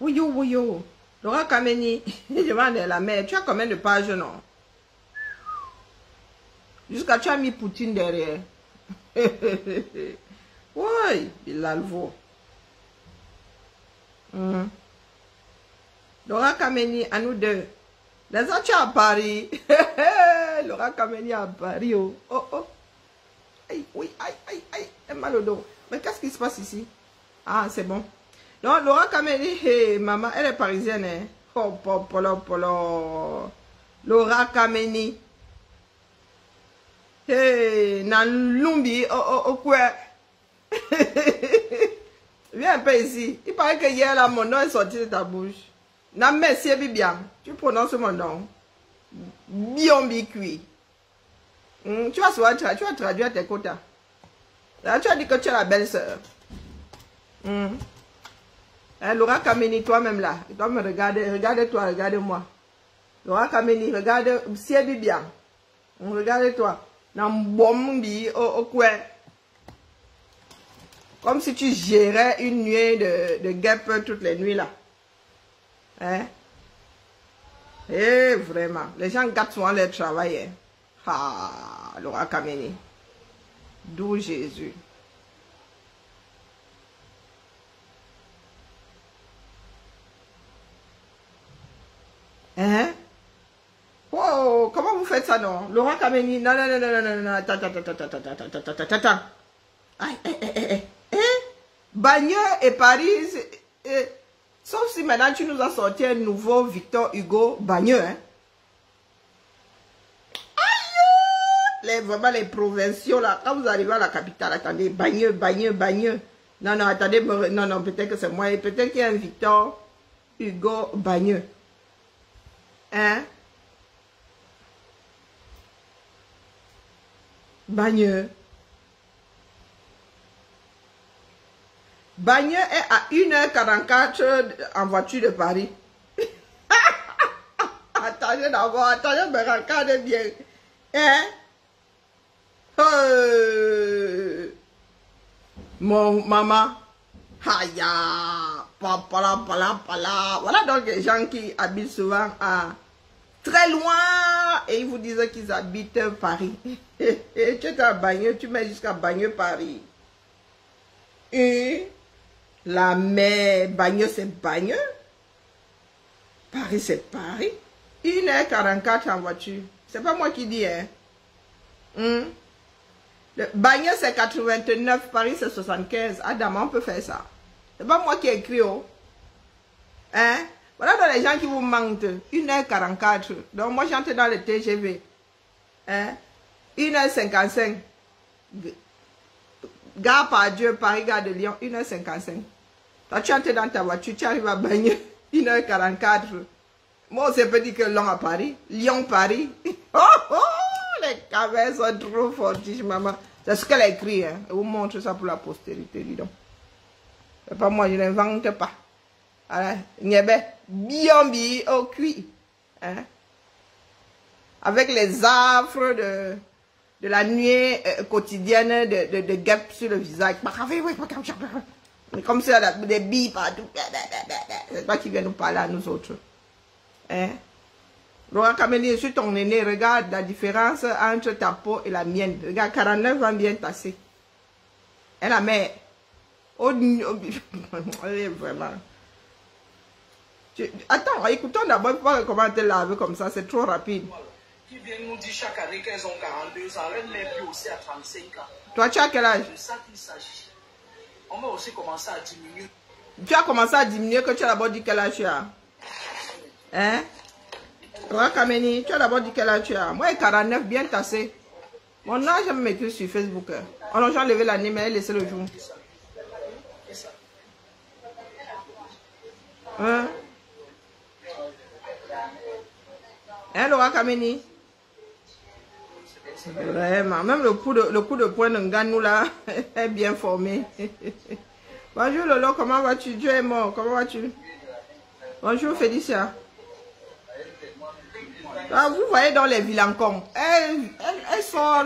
Oui, oui. Laura Kameni, demande la mère, tu as combien de pages, non? Jusqu'à tu as mis Poutine derrière. oui, il a le. Hum. Laura Kameni, à nous deux. Les autres, tu es à Paris. Laura Kameni à Paris. Oh, oh. oh. Aïe, oui, aïe, aïe, aïe. Mal au dos. Mais qu'est-ce qui se passe ici? Ah, c'est bon. Non, Laura Kameni, hey, maman, elle est parisienne. Hein? Oh, polo, polo. Laura Kameni. Hey, Nalumbi, oh, oh, oh, quoi Viens un peu ici. Il paraît que hier, là, mon nom est sorti de ta bouche. Na merci bien. Tu prononces mon nom. Biombi cuit. Hmm, tu vas tu vas traduire tes quotas. Là, tu as dit que tu es la belle-sœur. Hmm. Hein, Laura Kameni, toi-même là. Tu me regarder. Regarde-toi, regarde-moi. Laura Kameni, regarde. Siebi bien. Hmm, regarde-toi. Comme si tu gérais une nuit de, de toutes les nuits là. Hein? Eh, vraiment. Les gens gâtent souvent leur travail. Hein? Ah, Laura Kameni. D'où Jésus. Hein? Wow, comment vous faites ça, non? Laura Kameni, non, non, non, non, non, non, attends, attends, attends, attends, attends, attends, attends, attends. Eh, eh, eh, eh, Bagneux et Paris, sauf si maintenant tu nous as sorti un nouveau Victor Hugo Bagneux, hein? les, vraiment les provinciaux là, quand vous arrivez à la capitale, attendez, bagneux, bagneux, bagneux. Non, non, attendez, non, non, peut-être que c'est moi, peut-être qu'il y a un Victor Hugo Bagneux. Hein? Bagneux. Bagneux est à 1h44 en voiture de Paris. attendez d'abord, attendez, me regardez bien. Hein? Mon maman, Haya, pala. Voilà donc les gens qui habitent souvent à très loin et ils vous disent qu'ils habitent Paris. Et tu es à Bagneux, tu mets jusqu'à Bagneux, Paris. Et la mer, Bagneux, c'est Bagneux. Paris, c'est Paris. 1h44 en voiture. C'est pas moi qui dis, hein. Hmm? Bagneux, c'est 89, Paris, c'est 75. Adam, on peut faire ça. C'est pas moi qui ai écrit, oh. Hein? Voilà dans les gens qui vous mentent. 1h44. Donc, moi, j'entre dans le TGV. Hein? 1h55. Gare par Dieu, Paris, gare de Lyon, 1h55. Toi, tu entres dans ta voiture, tu arrives à Bagneux, 1h44. Moi, on s'est pas dit que Lyon à Paris. Lyon, Paris. Oh, oh! les cavernes sont trop fortiches, maman. C'est ce qu'elle a écrit. Hein. Elle vous montre ça pour la postérité, dis donc. C'est pas moi, je n'invente pas. Niébé, biombi au cuit. Hein? Avec les affres de, de la nuit euh, quotidienne de, de, guêpes sur le visage. Comme ça, des billes partout. C'est pas qui vient nous parler à nous autres. Hein? Laura Kameli, je suis ton aîné. Regarde la différence entre ta peau et la mienne. Regarde, 49 ans bien tassé. Et la mère. Oh, vraiment. Attends, écoutons d'abord comment te laver comme ça. C'est trop rapide. Qui vient nous dire chaque année qu'elles ont 42 ans. Elle n'est plus aussi à 35 ans. Toi, tu as quel âge? C'est ça qu'il s'agit. On va aussi commencer à diminuer. Tu as commencé à diminuer que tu as d'abord dit quel âge tu as? Hein? Toi, Kameni, tu as d'abord dit quel âge tu as? Moi, 49, bien tassé. Mon âge, je me mettre sur Facebook. Alors, j'ai enlevé l'année, mais elle laissé le jour. Hein? Hein, Laura Kameni? Vraiment, même le coup de, le coup de poing Nganou là est bien formé. Bonjour Lolo, comment vas-tu? Dieu est mort, comment vas-tu? Bonjour Félicia. Ah, vous voyez dans les vilancons, elle, elle, elle sort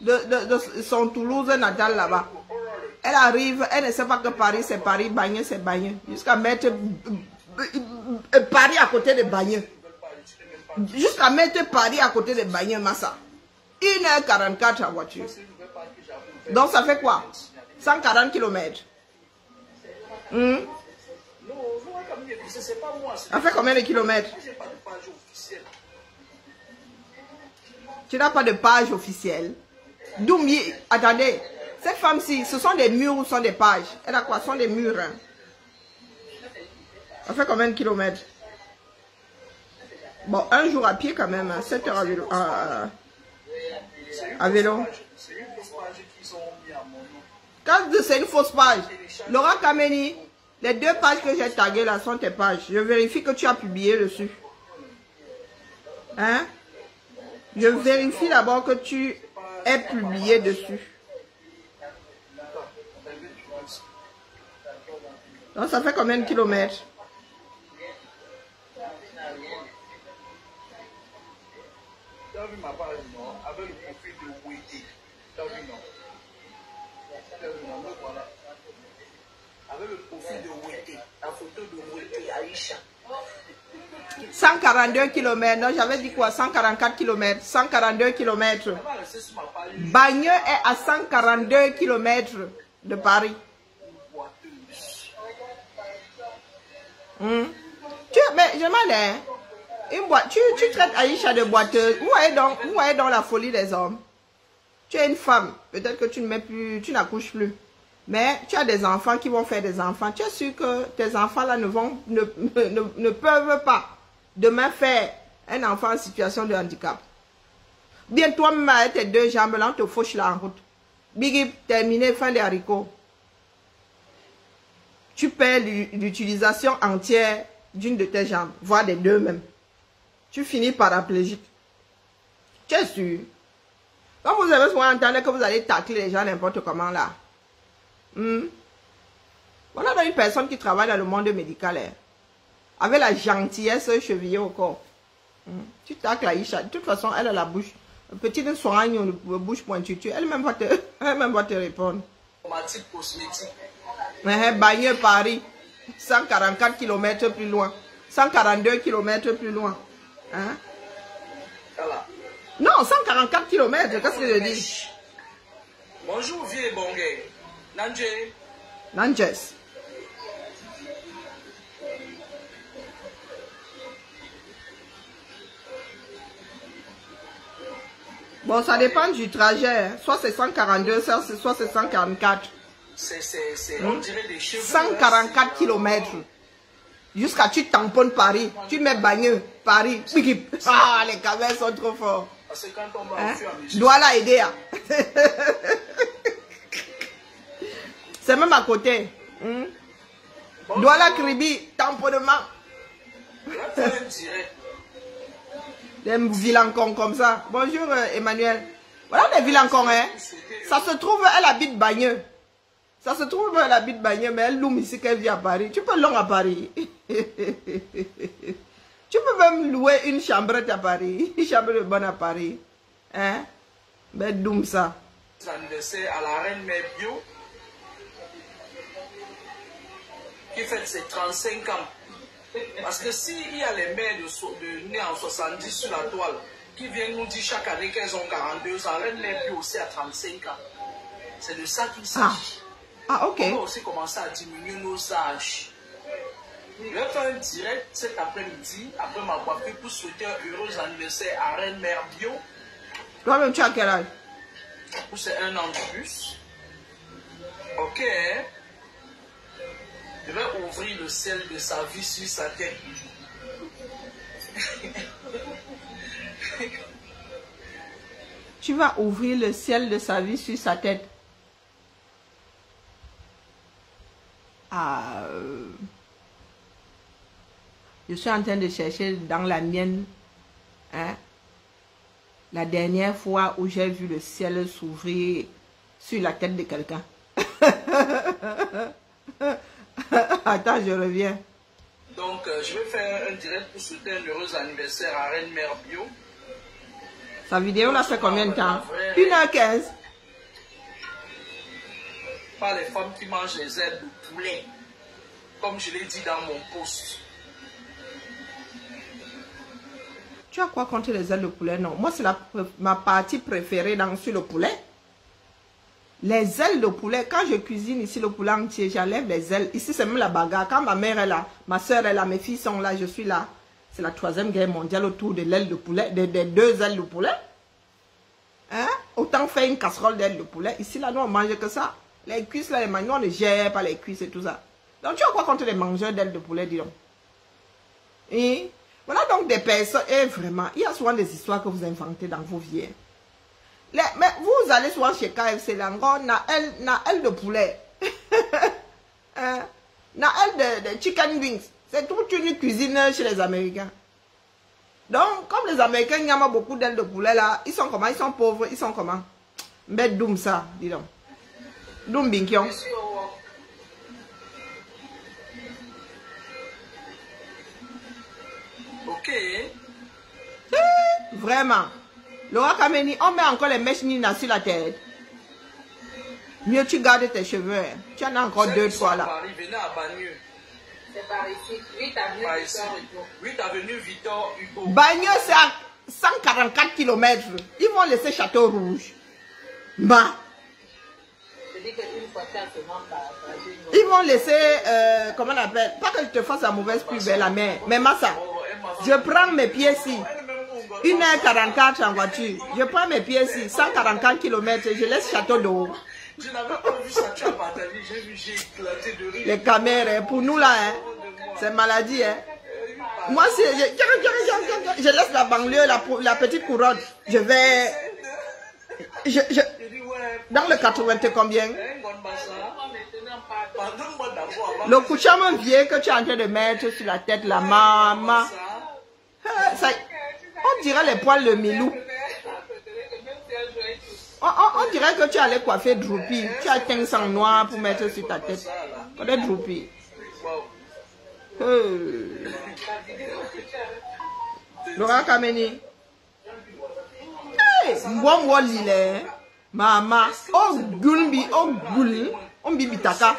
de, de, son Toulouse natal là-bas. Elle arrive, elle ne sait pas que Paris c'est Paris, Bagneux c'est Bagneux. Jusqu'à mettre Paris à côté de Bagneux. Jusqu'à mettre Paris à côté de Bagneux, Massa. 1h44 en voiture. Donc ça fait quoi? 140 km. C'est- Ça fait combien de kilomètres? Tu n'as pas de page officielle. Doumi, attendez. Cette femme-ci, ce sont des murs ou sont des pages? Elle a quoi? Ce sont des murs. hein? Ça fait combien de kilomètres? Bon, un jour à pied quand même, 7 heures à vélo. à- à- vélo. C'est une fausse page Laura Kameni, les deux pages que j'ai taguées là sont tes pages. Je vérifie que tu as publié dessus. Hein? Je vérifie d'abord que tu es publié dessus. Donc ça fait combien de kilomètres? Tu as vu ma page, non Avec le profil de Wété. Tu as vu, non Tu as vu, non Me voilà. Avec le profil de Wété. La photo de Wété, Aïcha. 142 kilomètres. Non, j'avais dit quoi? 144 kilomètres. 142 kilomètres. Elle va rester sur ma page Bagneux est à 142 kilomètres de Paris. Hmm? Tu, mais je m'en ai. Une tu, tu traites Aïcha de boiteuse. Où est donc, où est donc la folie des hommes? Tu es une femme. Peut-être que tu ne mets plus, tu n'accouches plus. Mais tu as des enfants qui vont faire des enfants. Tu es sûr que tes enfants là ne vont, ne, ne, ne peuvent pas demain faire un enfant en situation de handicap. Bien toi-même avec tes deux jambes là, on te fauche là en route. Biggie, terminé, fin des haricots tu perds l'u- l'utilisation entière d'une de tes jambes, voire des deux même. Tu finis paraplégique. Tu es sûr? Quand vous avez souvent entendu que vous allez tacler les gens n'importe comment là. Hmm? Voilà donc une personne qui travaille dans le monde médical. hein, avec la gentillesse chevillée au corps. Hmm? Tu tacles Aïcha. De toute façon, elle a la bouche. Petite soigne, une bouche pointue. Elle-même va, te- elle-même va te répondre. Cosmétique. Bagneux, Paris, 144 km plus loin. 142 km plus loin. Hein? Non, 144 km, qu'est-ce que je dis? Bonjour, vieux et bon gars. Nanje. Nanjes. Bon, ça dépend du trajet. hein. Soit c'est 142, soit c'est soit c'est 144. C'est, c'est, on dirait des cheveux. 144 km. Jusqu'à tu tamponnes Paris. Tu mets bagneux, Paris. Bigip. Ah, les caméras sont trop forts. Parce que quand on va Hein? aider. hein. C'est même à côté. Hmm? Dois la cribi, tamponnement. Vilancons comme ça. Bonjour euh, Emmanuel. Voilà des vilancons, hein. Ça se trouve, elle habite Bagneux. Ça se trouve, elle habite Bagneux, mais elle loue ici qu'elle vit à Paris. Tu peux long à Paris. tu peux même louer une chambrette à Paris. Une chambre de bonne à Paris. Hein? Mais doum ça. anniversaire à la reine mère bio qui fête ses 35 ans. Parce que s'il y a les mères de, de nés en 70 sur la toile qui viennent nous dire chaque année qu'elles ont 42 ans, reine mère bio aussi a 35 ans. C'est de ça qu'il Ah. s'agit. Ah, ok. On va aussi commencer à diminuer nos âges. Je vais faire un direct cet après-midi, après ma coiffure, pour souhaiter un heureux anniversaire à Reine Mère Bio. Toi-même, tu as quel âge? C'est un an de plus. Ok. hein. Je vais ouvrir le sel de sa vie sur sa tête. Tu vas ouvrir le ciel de sa vie sur sa tête. Ah, euh, je suis en train de chercher dans la mienne, hein, la dernière fois où j'ai vu le ciel s'ouvrir sur la tête de quelqu'un. Attends, je reviens. Donc, euh, je vais faire un direct pour souhaiter un heureux anniversaire à Reine Mère Bio. Sa vidéo là fait combien de temps? 1h15. Pas les femmes qui mangent les ailes de poulet. Comme je l'ai dit dans mon post. Tu as quoi contre les ailes de poulet? Non. Moi, c'est ma partie préférée dans, sur le poulet. Les ailes de poulet, quand je cuisine ici le poulet entier, j'enlève les ailes. Ici, c'est même la bagarre. Quand ma mère est là, ma soeur est là, mes filles sont là, je suis là. C'est la troisième guerre mondiale autour de l'aile de poulet, des, deux ailes de poulet. Hein? Autant faire une casserole d'ailes de poulet. Ici, là, nous, on mange que ça. Les cuisses, là, les nous, on ne gère pas les cuisses et tout ça. Donc, tu as quoi contre les mangeurs d'ailes de poulet, dis? Et voilà donc des personnes, et vraiment, il y a souvent des histoires que vous inventez dans vos vies. mais vous allez souvent chez KFC, là, on a elle, de poulet. hein? Na elle de, chicken wings. C'est toute une cuisine chez les Américains. Donc, comme les Américains, il y a beaucoup d'ailes de poulet là, ils sont comment? Ils sont pauvres, ils sont comment? Mais doum ça, dis donc. Doum binkion. Ok. Vraiment. Laura Kameni, on met encore les mèches Nina sur la tête. Mieux tu gardes tes cheveux. Tu en as encore deux, trois là. C'est par ici. 8 avenue Victor Hugo. 8 avenue Victor Hugo. Bagneux, c'est à 144 km. Ils vont laisser Château Rouge. Bah. Ils vont laisser, euh, comment on appelle, pas que je te fasse la mauvaise pub vers la mer, mais Massa, je prends mes pieds ici, 1h44 en voiture, je prends mes pieds ici, 144 km, je laisse Château d'eau. Je n'avais pas vu ça, tu as partagé, j'ai vu, j'ai éclaté de rire. Les caméras, pour nous là, hein, c'est maladie. Hein. Moi, si je, je, laisse la banlieue, la, la petite couronne, je vais... Je, je, dans le 80 combien? Le couchement vieux que tu es en train de mettre sur la tête, la maman. Ça, on dirait les poils de Milou. On, dirait que tu allais coiffer Droopy. Tu as teint sang noir pour mettre sur ta tête. Connais Droopy. Euh. Laura Kameni. Hey, moi, l'île. Maman. Oh, gulbi, oh, gul. On bibi taka.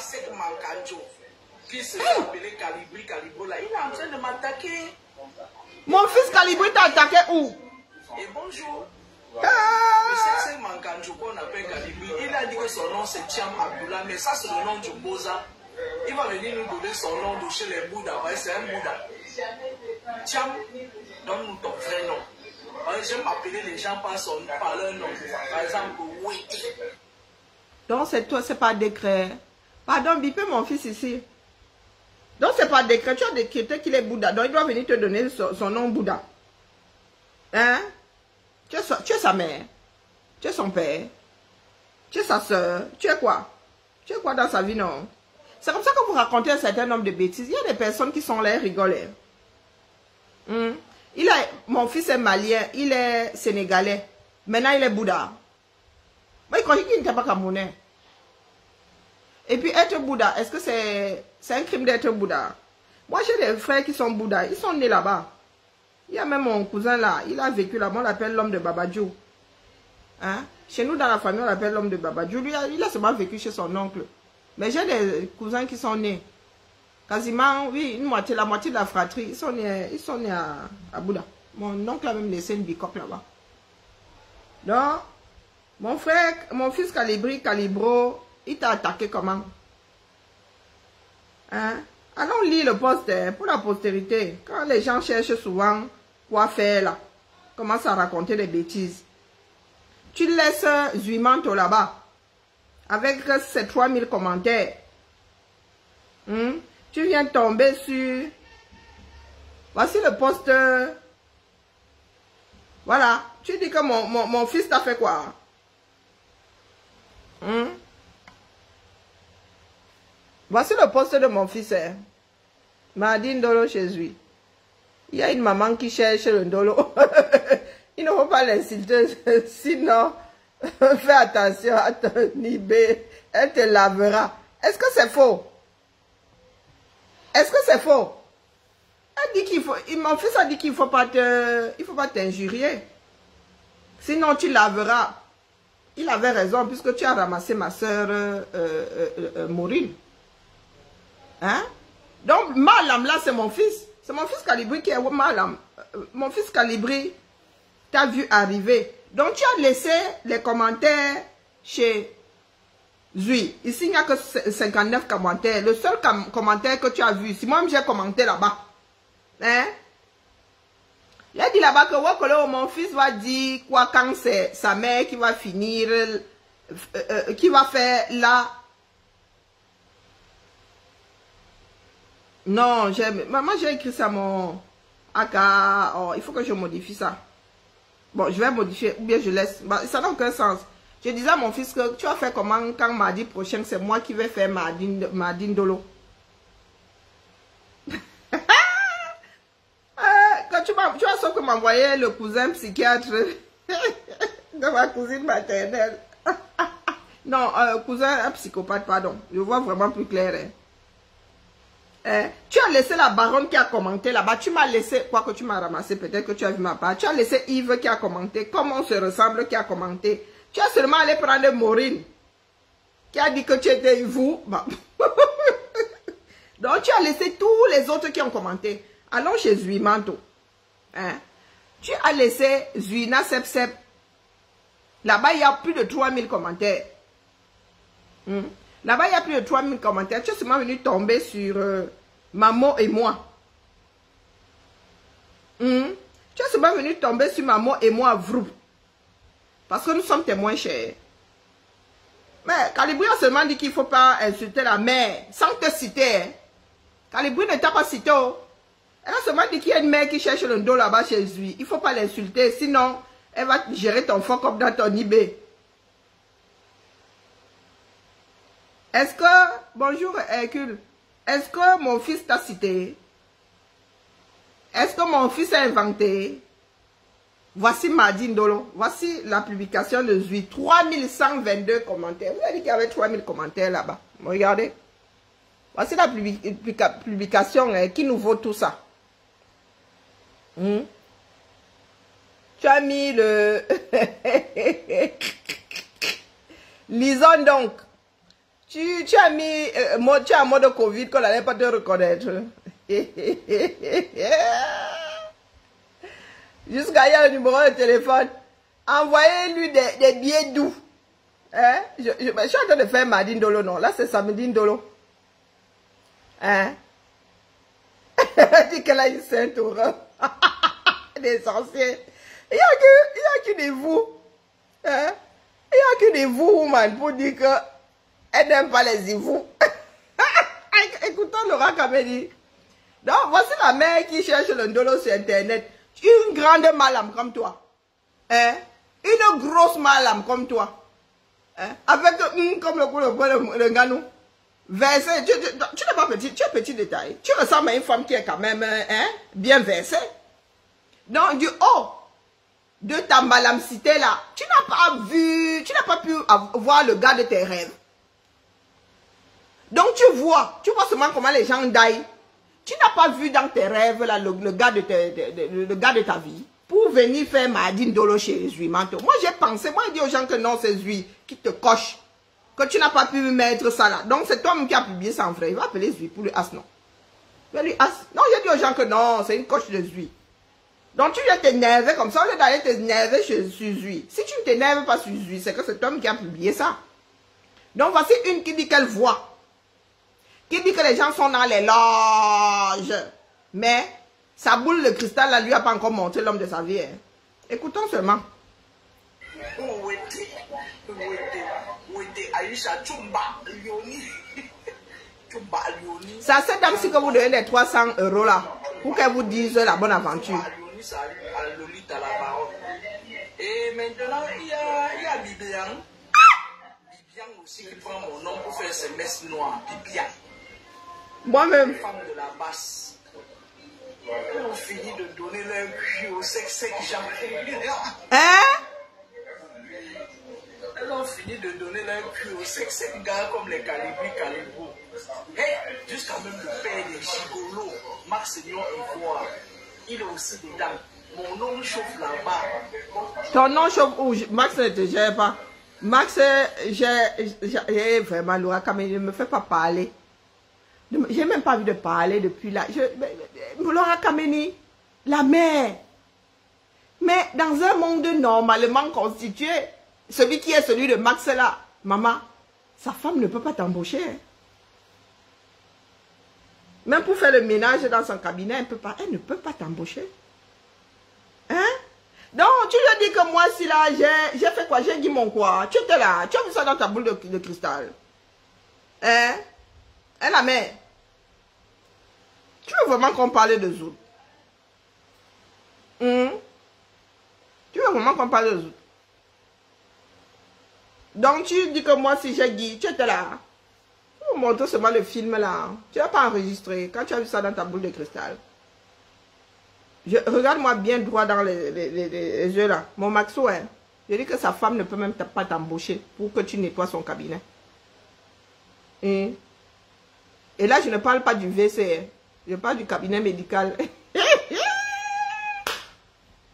Qui s'est appelé Calibri, Calibro là. Il est en train de m'attaquer. Mon fils Calibri t'a attaqué où? Et bonjour. Ah. C'est Mankanjo qu'on appelle Calibri. Il a dit que son nom c'est Tiam Abdullah, mais ça c'est le nom du Boza. Il va venir nous donner son nom de chez les Bouddhas. c'est un Bouddha. Tiam, donne-nous ton vrai nom. J'aime appeler les gens par, son, par leur nom. Par exemple, oui. Donc c'est toi, c'est pas décret. Pardon, bipez mon fils ici. Donc c'est pas décret. Tu as décrété qu'il est Bouddha. Donc il doit venir te donner son nom Bouddha. Hein? Tu es, sa, mère. Tu es son père. Tu es sa soeur. Tu es quoi? Tu es quoi dans sa vie, non? C'est comme ça que vous racontez un certain nombre de bêtises. Il y a des personnes qui sont là et rigolent. Hmm? Il a, mon fils est malien, il est sénégalais. Maintenant, il est Bouddha. Mais il croyait qu'il n'était pas camerounais. Et puis, être Bouddha, est-ce que c'est un crime d'être Bouddha? Moi, j'ai des frères qui sont Bouddha. Ils sont nés là-bas. Il y a même mon cousin là, il a vécu là, on l'appelle l'homme de Babadjou. Hein? Chez nous, dans la famille, on l'appelle l'homme de Babadjou. Lui, il a seulement vécu chez son oncle. Mais j'ai des cousins qui sont nés. Quasiment, oui, une moitié, la moitié de la fratrie. Ils sont nés, ils sont nés à, à Bouddha. Mon oncle a même laissé une bicoque là-bas. Donc, mon frère, mon fils Calibri, Calibro, il t'a attaqué comment? Hein? Allons lire le poste hein, pour la postérité. Quand les gens cherchent souvent quoi faire là. Commence à raconter des bêtises. Tu laisses Zuimanto là-bas. Avec ses 3000 commentaires. Hmm? Tu viens tomber sur... Voici le poste. Voilà. Tu dis que mon, mon, fils t'a fait quoi? Voici le poste de mon fils. Hein. Dolo chez lui. Il y a une maman qui cherche le dolo. Il ne faut pas l'insulter, sinon, fais attention à ton Nibé. Elle te lavera. Est-ce que c'est faux? Est-ce que c'est faux? Elle dit qu'il faut, mon fils a dit qu'il ne faut pas te, il faut pas t'injurier. Sinon, tu laveras. Il avait raison puisque tu as ramassé ma soeur euh, euh, euh, Maureen. Hein? Donc, ma là, c'est mon fils. C'est mon fils Calibri qui est mal. hein. Euh, Mon fils Calibri t'a vu arriver. Donc tu as laissé les commentaires chez Zui. Ici, il n'y a que 59 commentaires. Le seul com- commentaire que tu as vu, si moi j'ai commenté là-bas. Hein? Il a dit là-bas que Wakolo, mon fils va dire quoi quand c'est sa mère qui va finir, euh, euh, qui va faire là. Non, j'ai, maman, j'ai écrit ça mon AK. Oh, il faut que je modifie ça. Bon, je vais modifier ou bien je laisse. Bah, ça n'a aucun sens. Je disais à mon fils que tu vas faire comment quand mardi prochain, c'est moi qui vais faire Madine, Madine Dolo. Euh, quand tu, tu as sauf que m'envoyer le cousin psychiatre de ma cousine maternelle. non, euh, cousin psychopathe, pardon. Je vois vraiment plus clair. hein. Hein, tu as laissé la baronne qui a commenté là-bas. Tu m'as laissé, quoi que tu m'as ramassé, peut-être que tu as vu ma part. Tu as laissé Yves qui a commenté. Comment on se ressemble qui a commenté. Tu as seulement allé prendre Maureen qui a dit que tu étais vous. Donc tu as laissé tous les autres qui ont commenté. Allons chez Zui Manto. Hein? Tu as laissé Zuina Sep Sep. Là-bas, il y a plus de 3000 commentaires. Hmm. Là-bas, il y a plus de 3000 commentaires. Tu es seulement venu tomber sur euh, Maman et moi. Hmm? Tu es seulement venu tomber sur Maman et moi, vrou. Parce que nous sommes témoins chers. Mais Calibri a seulement dit qu'il ne faut pas insulter la mère sans te citer. hein. Calibri ne t'a pas cité. oh. Elle a seulement dit qu'il y a une mère qui cherche le dos là-bas chez lui. Il ne faut pas l'insulter, sinon elle va gérer ton fond comme dans ton eBay. Est-ce que, bonjour Hercule, est-ce que mon fils t'a cité? Est-ce que mon fils a inventé? Voici Madine Dolo. Voici la publication de Zui. 3122 commentaires. Vous avez dit qu'il y avait 3000 commentaires là-bas. Regardez. Voici la publi- publica- publication hein, qui nous vaut tout ça. Hmm? Tu as mis le... Lisons donc. Tu, as mis... euh, tu as un mode Covid qu'on n'allait pas te reconnaître. Jusqu'à hier, le numéro de téléphone. Envoyez-lui des, des billets doux. Hein? Je, je- je suis en train de faire Madine Dolo, non? Là, c'est Samedine Dolo. Hein? Dit qu'elle a une sainte horreur. des anciens. Il n'y a que, il y a que vous. Hein? Il n'y a que des vous, man, pour dire que elle n'aime pas les vous. Écoutons Laura Kameli. Donc, voici la mère qui cherche le ndolo sur Internet. Une grande malame comme toi. Hein? Une grosse malame comme toi. Hein? Avec hum, comme le, le, le, le ganou. Versé, tu, tu, n'es pas petit, tu es petit détail. Tu ressembles à une femme qui est quand même hein, bien versée. Donc, du haut de ta malamcité là, tu n'as pas vu, tu n'as pas pu voir le gars de tes rêves. Donc, tu vois, tu vois seulement comment les gens daillent. Tu n'as pas vu dans tes rêves le, gars de, ta vie pour venir faire Madine Dolo chez Zui Manto. Moi, j'ai pensé, moi, j'ai dit aux gens que non, c'est Zui qui te coche. Que tu n'as pas pu mettre ça là. Donc, c'est toi-même qui as publié ça en vrai. Il va appeler Zui pour lui as non. Il lui as. Non, j'ai dit aux gens que non, c'est une coche de Zui. Donc, tu viens t'énerver comme ça, au lieu d'aller t'énerver chez- Zui. Si tu ne t'énerves pas sur Zui, c'est que c'est toi-même qui as publié ça. Donc, voici une qui dit qu'elle voit qui dit que les gens sont dans les loges? Mais sa boule de cristal, là, lui a pas encore montré l'homme de sa vie. hein. Écoutons seulement. C'est à cette dame-ci que vous donnez les 300 euros là, pour qu'elle vous dise la bonne aventure. Et maintenant, il y a, il y a Bibian. Bibian aussi qui prend mon nom pour faire ses messes noires. Bibian, Moi-même. femme de la basse. Elles ont fini de donner leur cul au sexe sec Hein? Elles ont fini de donner leur cul au sexe sec gars comme les calibri calibro. Et jusqu'à même le père des gigolos, Max Seigneur Ivoire, il est aussi dedans. Mon nom chauffe là-bas. Ton nom chauffe où? Max ne te gère pas. Max, j'ai vraiment Laura Kamel, ne me fait pas parler. J'ai même pas envie de parler depuis là. Je- Kameni, la mère. Mais dans un monde normalement constitué, celui qui est celui de Max là, maman, sa femme ne peut pas t'embaucher. hein. Même pour faire le ménage dans son cabinet, elle, peut pas, elle ne peut pas t'embaucher. Hein? Donc, tu lui dis que moi, si là, j'ai j'ai fait quoi? J'ai dit mon quoi? Tu étais là, tu as vu ça dans ta boule de, de cristal. Hein? Hein, la mère? Tu veux vraiment qu'on parle de Zout? Hum? Tu veux vraiment qu'on parle de Zout? Donc, tu dis que moi, si j'ai dit, tu étais là. Tu me montres seulement le film là. Tu n'as pas enregistré quand tu as vu ça dans ta boule de cristal. Regarde-moi bien droit dans les, yeux là. Mon Maxo, hein. Je dis que sa femme ne peut même pas t'embaucher pour que tu nettoies son cabinet. Et, et là, je ne parle pas du hein. Je parle du cabinet médical.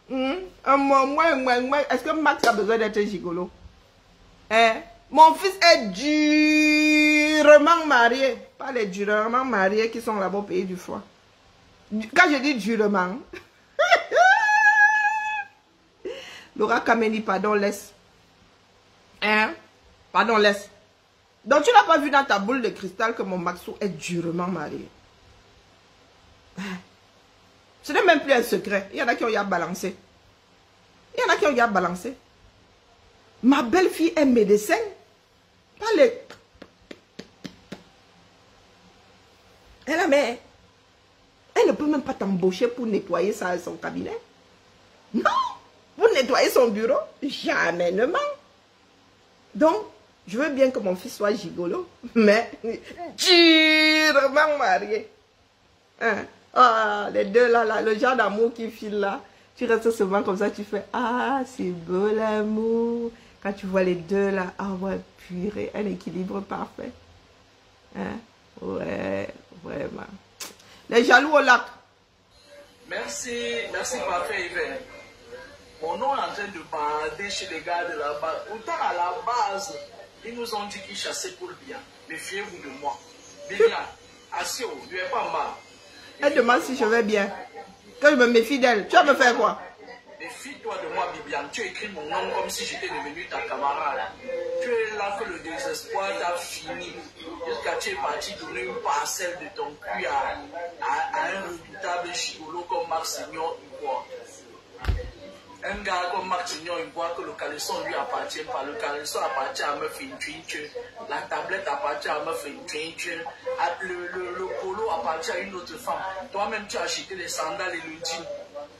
Est-ce que Max a besoin d'être gigolo? Hein? Mon fils est durement marié. Pas les durement mariés qui sont là-bas au pays du foie. Quand je dis durement, Laura Kameni, pardon, laisse. Hein? Pardon, laisse. Donc, tu n'as pas vu dans ta boule de cristal que mon Maxou est durement marié. Ce n'est même plus un secret. Il y en a qui ont eu à balancer. Il y en a qui ont eu à balancer. Ma belle-fille est médecin. Pas. Elle a mais elle ne peut même pas t'embaucher pour nettoyer ça, son cabinet. Non, pour nettoyer son bureau, jamais ne ment. Donc, je veux bien que mon fils soit gigolo, mais durement marié. Hein? Ah, les deux là, là, le genre d'amour qui file là. Tu restes souvent comme ça, tu fais Ah, c'est beau l'amour. Quand tu vois les deux là, ah ouais, purée, un équilibre parfait. Hein? Ouais, vraiment. Les jaloux au lac. Merci, merci parfait Yves. Mon nom est en train de bader chez les gars de là-bas. Autant à la base, ils nous ont dit qu'ils chassaient pour le bien. Méfiez-vous de moi. Vivian, assio, tu es pas mal. Elle demande si je vais bien. Que je me méfie d'elle. Tu vas me faire quoi? Méfie-toi de moi, Bibiane. Tu écris mon nom comme si j'étais devenu ta camarade. Tu es là que le désespoir t'a fini. Jusqu'à tu es parti donner une parcelle de ton cul à, à- à un redoutable chigolo comme Maxignon Ivoire. Un gars comme Maxignon Ivoire que le caleçon lui appartient pas. Le caleçon appartient à Meuf Intuitu. La tablette appartient à Meuf Intuitu. Ah, Le, le, le polo appartient à une autre femme. Toi-même, tu as acheté les sandales et le jean.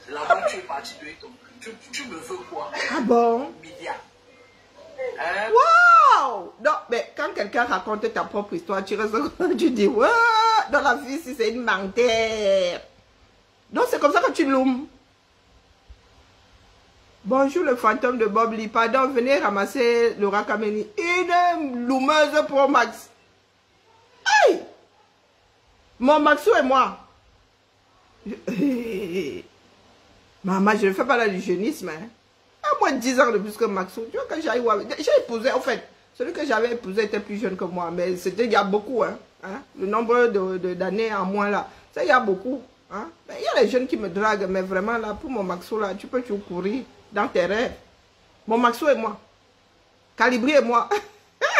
Là-bas, tu es parti donner ton. Tu, tu me veux quoi? Ah bon? Média. Hein? Wow! Non, mais quand quelqu'un raconte ta propre histoire, tu restes tu dis, ouais, dans la vie, si c'est une menteur. Donc, c'est comme ça que tu loumes. Bonjour le fantôme de Bob Lee. Pardon, venez ramasser Laura Kameni. Une loumeuse pour Max. Hey! Mon Maxou et moi. Maman, je ne fais pas l'allusionnisme. Hein. À moins de 10 ans de plus que Maxou. Tu vois, quand j'ai épousé, en fait, celui que j'avais épousé était plus jeune que moi, mais c'était il y a beaucoup. Hein, hein. Le nombre d'années de, en moins là, ça, il y a beaucoup. Hein. Il y a les jeunes qui me draguent, mais vraiment là, pour mon Maxou là, tu peux toujours courir dans tes rêves. Mon Maxou et moi. Calibri et moi.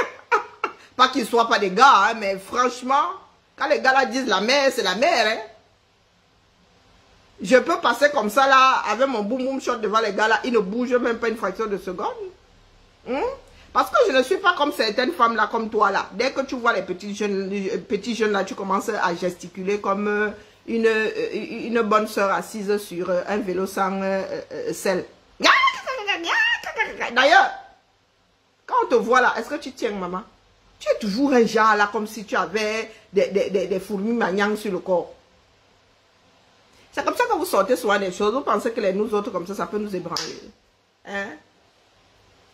pas qu'ils soient pas des gars, hein, mais franchement, quand les gars là disent la mère, c'est la mère. Hein. Je peux passer comme ça là, avec mon boom boom shot devant les gars là, ils ne bougent même pas une fraction de seconde. Hein? Parce que je ne suis pas comme certaines femmes là, comme toi là. Dès que tu vois les petits jeunes, les petits jeunes là, tu commences à gesticuler comme euh, une, euh, une bonne soeur assise sur euh, un vélo sans euh, euh, selle. D'ailleurs, quand on te voit là, est-ce que tu tiens maman? Tu es toujours un genre là, comme si tu avais des, des, des, fourmis magnangs sur le corps. C'est comme ça que vous sortez souvent des choses. Vous pensez que les nous autres comme ça, ça peut nous ébranler. Hein?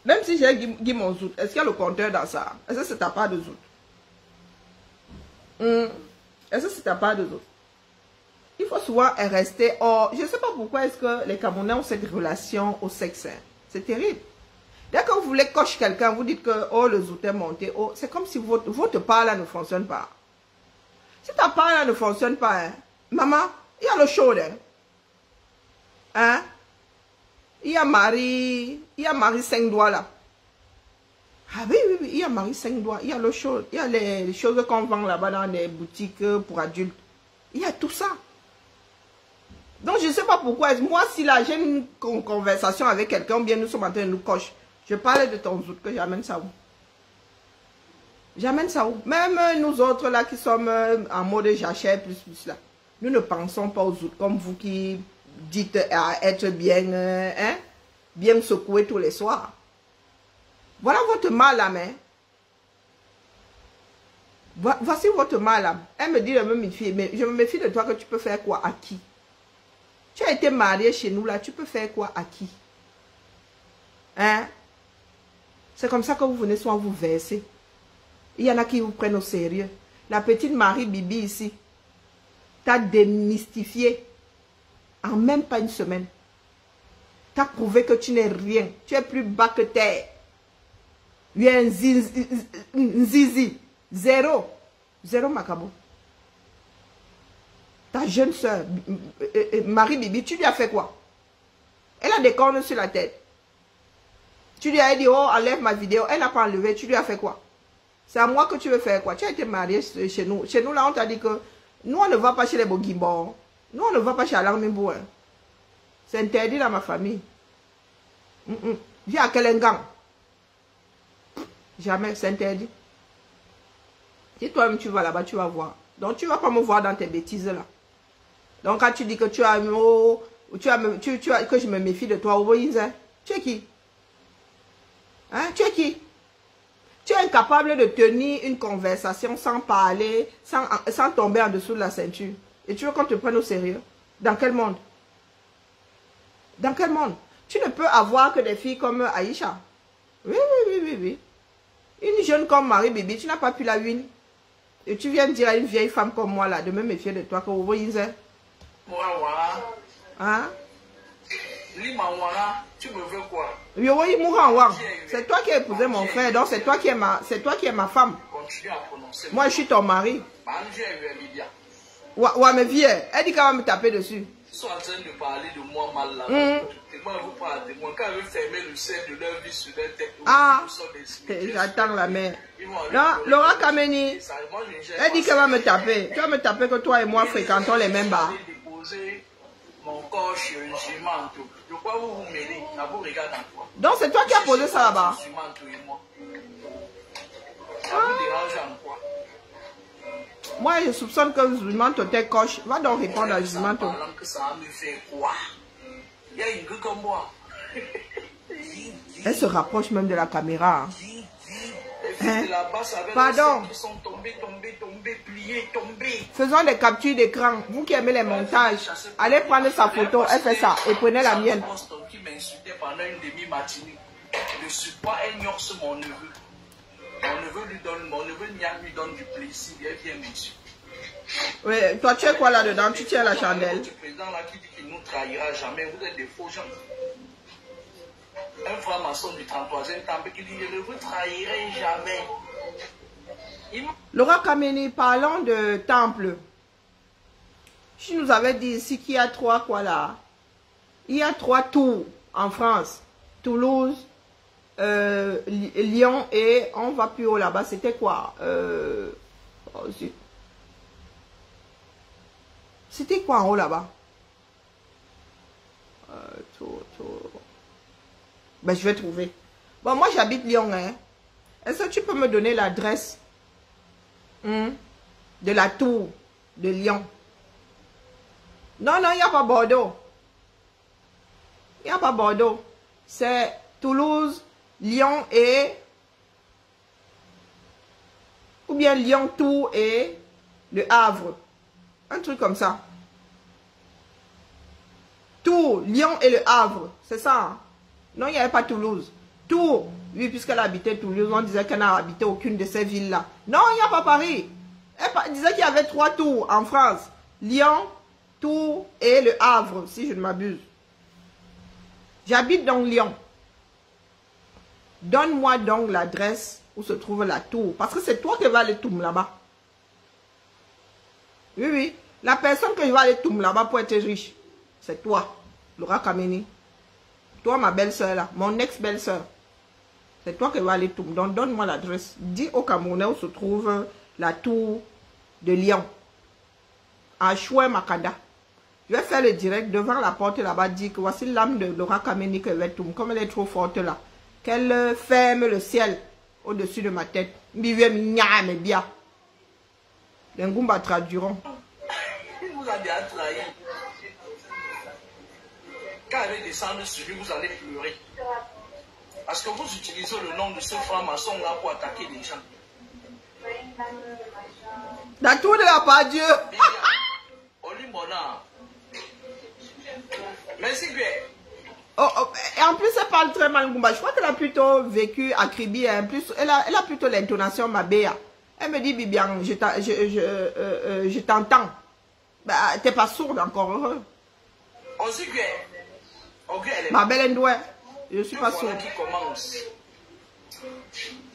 Même si j'ai dit, mon zout, est-ce qu'il y a le compteur dans ça? Est-ce que c'est ta part de zout? Hum. Est-ce que c'est ta part de zout? Il faut souvent rester hors. Je ne sais pas pourquoi est-ce que les Camerounais ont cette relation au sexe. hein. C'est terrible. Dès que vous voulez cocher quelqu'un, vous dites que oh, le zout est monté. Oh, c'est comme si votre, votre part là ne fonctionne pas. Si ta part là ne fonctionne pas, hein, maman, Il y a le show, hein. Hein? Il y a Marie, il y a Marie cinq doigts là. Ah oui, oui, oui, il y a Marie cinq doigts. Il y a le show, il y a les choses qu'on vend là-bas dans les boutiques pour adultes. Il y a tout ça. Donc, je ne sais pas pourquoi. Moi, si là, j'ai une conversation avec quelqu'un, bien nous sommes en train de nous cocher. Je parle de ton zout que j'amène ça où? J'amène ça où? Même nous autres là qui sommes en mode j'achète plus plus là. Nous ne pensons pas aux autres comme vous qui dites à être bien, hein, bien secoué tous les soirs. Voilà votre mal à main. Voici votre mal à Elle me dit de me méfier, mais je me méfie de toi que tu peux faire quoi? À qui? Tu as été marié chez nous là, tu peux faire quoi à qui? Hein? C'est comme ça que vous venez soit vous verser. Il y en a qui vous prennent au sérieux. La petite Marie Bibi ici, t'as démystifié en même pas une semaine. T'as prouvé que tu n'es rien. Tu es plus bas que terre. Tu es un zizi. Zéro. Zéro macabo. Ta jeune soeur, Marie Bibi, tu lui as fait quoi? Elle a des cornes sur la tête. Tu lui as dit, oh, enlève ma vidéo. Elle n'a pas enlevé. Tu lui as fait quoi? C'est à moi que tu veux faire quoi? Tu as été marié chez nous. Chez nous, là, on t'a dit que nous, on ne va pas chez les Bogimbor. Nous, on ne va pas chez Alain hein. C'est interdit dans ma famille. Viens à Kelengang. Jamais, c'est interdit. Si toi-même tu vas là-bas, tu vas voir. Donc tu vas pas me voir dans tes bêtises là. Donc quand tu dis que tu as, oh, tu as, tu, tu as que je me méfie de toi, tu es qui? Hein? Tu es qui? Tu es incapable de tenir une conversation sans parler, sans, sans tomber en dessous de la ceinture. Et tu veux qu'on te prenne au sérieux? Dans quel monde? Dans quel monde? Tu ne peux avoir que des filles comme Aïcha. Oui, oui, oui, oui, oui. Une jeune comme Marie Bibi, tu n'as pas pu la win. Et tu viens dire à une vieille femme comme moi, là, de me méfier de toi, que Hein? tu me veux quoi? C'est toi qui as épousé mon frère, donc c'est toi qui es ma, c'est toi qui es ma femme. Moi, je suis ton mari. Ouais, mais viens, elle dit qu'elle va me taper dessus. Ils sont en train de parler de moi mal là. Mmh. Moi, vous parlez de moi. Quand ils veulent fermer le cercle de leur vie sur leur tête, ah, j'attends la mère. Non, Laura Kameni, elle dit qu'elle va me taper. Tu vas me taper que toi et moi fréquentons les mêmes bars. Mon corps un jumanto. De quoi vous vous mêlez vous regardez en quoi Donc c'est toi qui as posé ça là-bas. Ça vous dérange en quoi moi, je soupçonne que Zumanto t'es coche. Va donc répondre à Zumanto. Elle se rapproche même de la caméra. Hein? Pardon. Faisons des captures d'écran. Vous qui aimez les montages, allez prendre sa photo, elle fait ça, et prenez la mienne. Je suis pas un mon neveu. Mon neveu lui donne, mon neveu Niam lui donne du plaisir, il vient monsieur. Oui, toi tu es quoi là-dedans? Tu tiens la chandelle. Le président là qui dit qu'il nous trahira jamais, vous êtes des faux gens. Un frère maçon du 33e temple qui dit Je ne vous trahirai jamais. Laura Kameni, parlons de temple. Je nous avais dit ici qu'il y a trois quoi là? Il y a trois tours en France. Toulouse, euh, Lyon et on va plus haut là-bas. C'était quoi? Euh, oh, C'était quoi en haut là-bas? Euh, ben, je vais trouver. Bon, moi j'habite Lyon. Hein. Est-ce que tu peux me donner l'adresse? Hmm, de la tour de Lyon Non, non, il n'y a pas Bordeaux. Il n'y a pas Bordeaux. C'est Toulouse, Lyon et ou bien Lyon tout et le Havre. Un truc comme ça. Tours, Lyon et le Havre. C'est ça. Hein? Non, il n'y avait pas Toulouse. Tours, oui, puisqu'elle habitait Toulouse, on disait qu'elle n'a habité aucune de ces villes-là. Non, il n'y a pas Paris. Elle disait qu'il y avait trois tours en France. Lyon, Tours et le Havre, si je ne m'abuse. J'habite dans Lyon. Donne-moi donc l'adresse où se trouve la tour. Parce que c'est toi qui vas aller tout là-bas. Oui, oui. La personne que je vais aller tourner là-bas pour être riche, c'est toi, Laura Kameni. Toi, ma belle-sœur là, mon ex-belle-sœur. C'est toi qui vas aller tourner. Donc, donne-moi l'adresse. Dis au Camerounais où se trouve la tour de Lyon. À Choué Makada. Je vais faire le direct devant la porte là-bas. Dis que voici l'âme de Laura Kameni tourner. Comme elle est trop forte là. Qu'elle ferme le ciel au-dessus de ma tête. bien. Les Ngumba traduiront. Vous a bien trahi. Quand elle descendre sur lui, vous allez pleurer. Parce que vous utilisez le nom de ce franc-maçon-là pour attaquer les gens. De la part Dieu. Merci bien. Oh, oh, et en plus, elle parle très mal Ngumba. Je crois qu'elle a plutôt vécu à Kribi. En plus, elle a, elle a plutôt l'intonation Mabéa. Elle me dit, Bibian, je, je, je, euh, euh, je t'entends. Bah, t'es pas sourde encore, heureux. On sait que... Ma belle Ndoué, je suis pas sourde.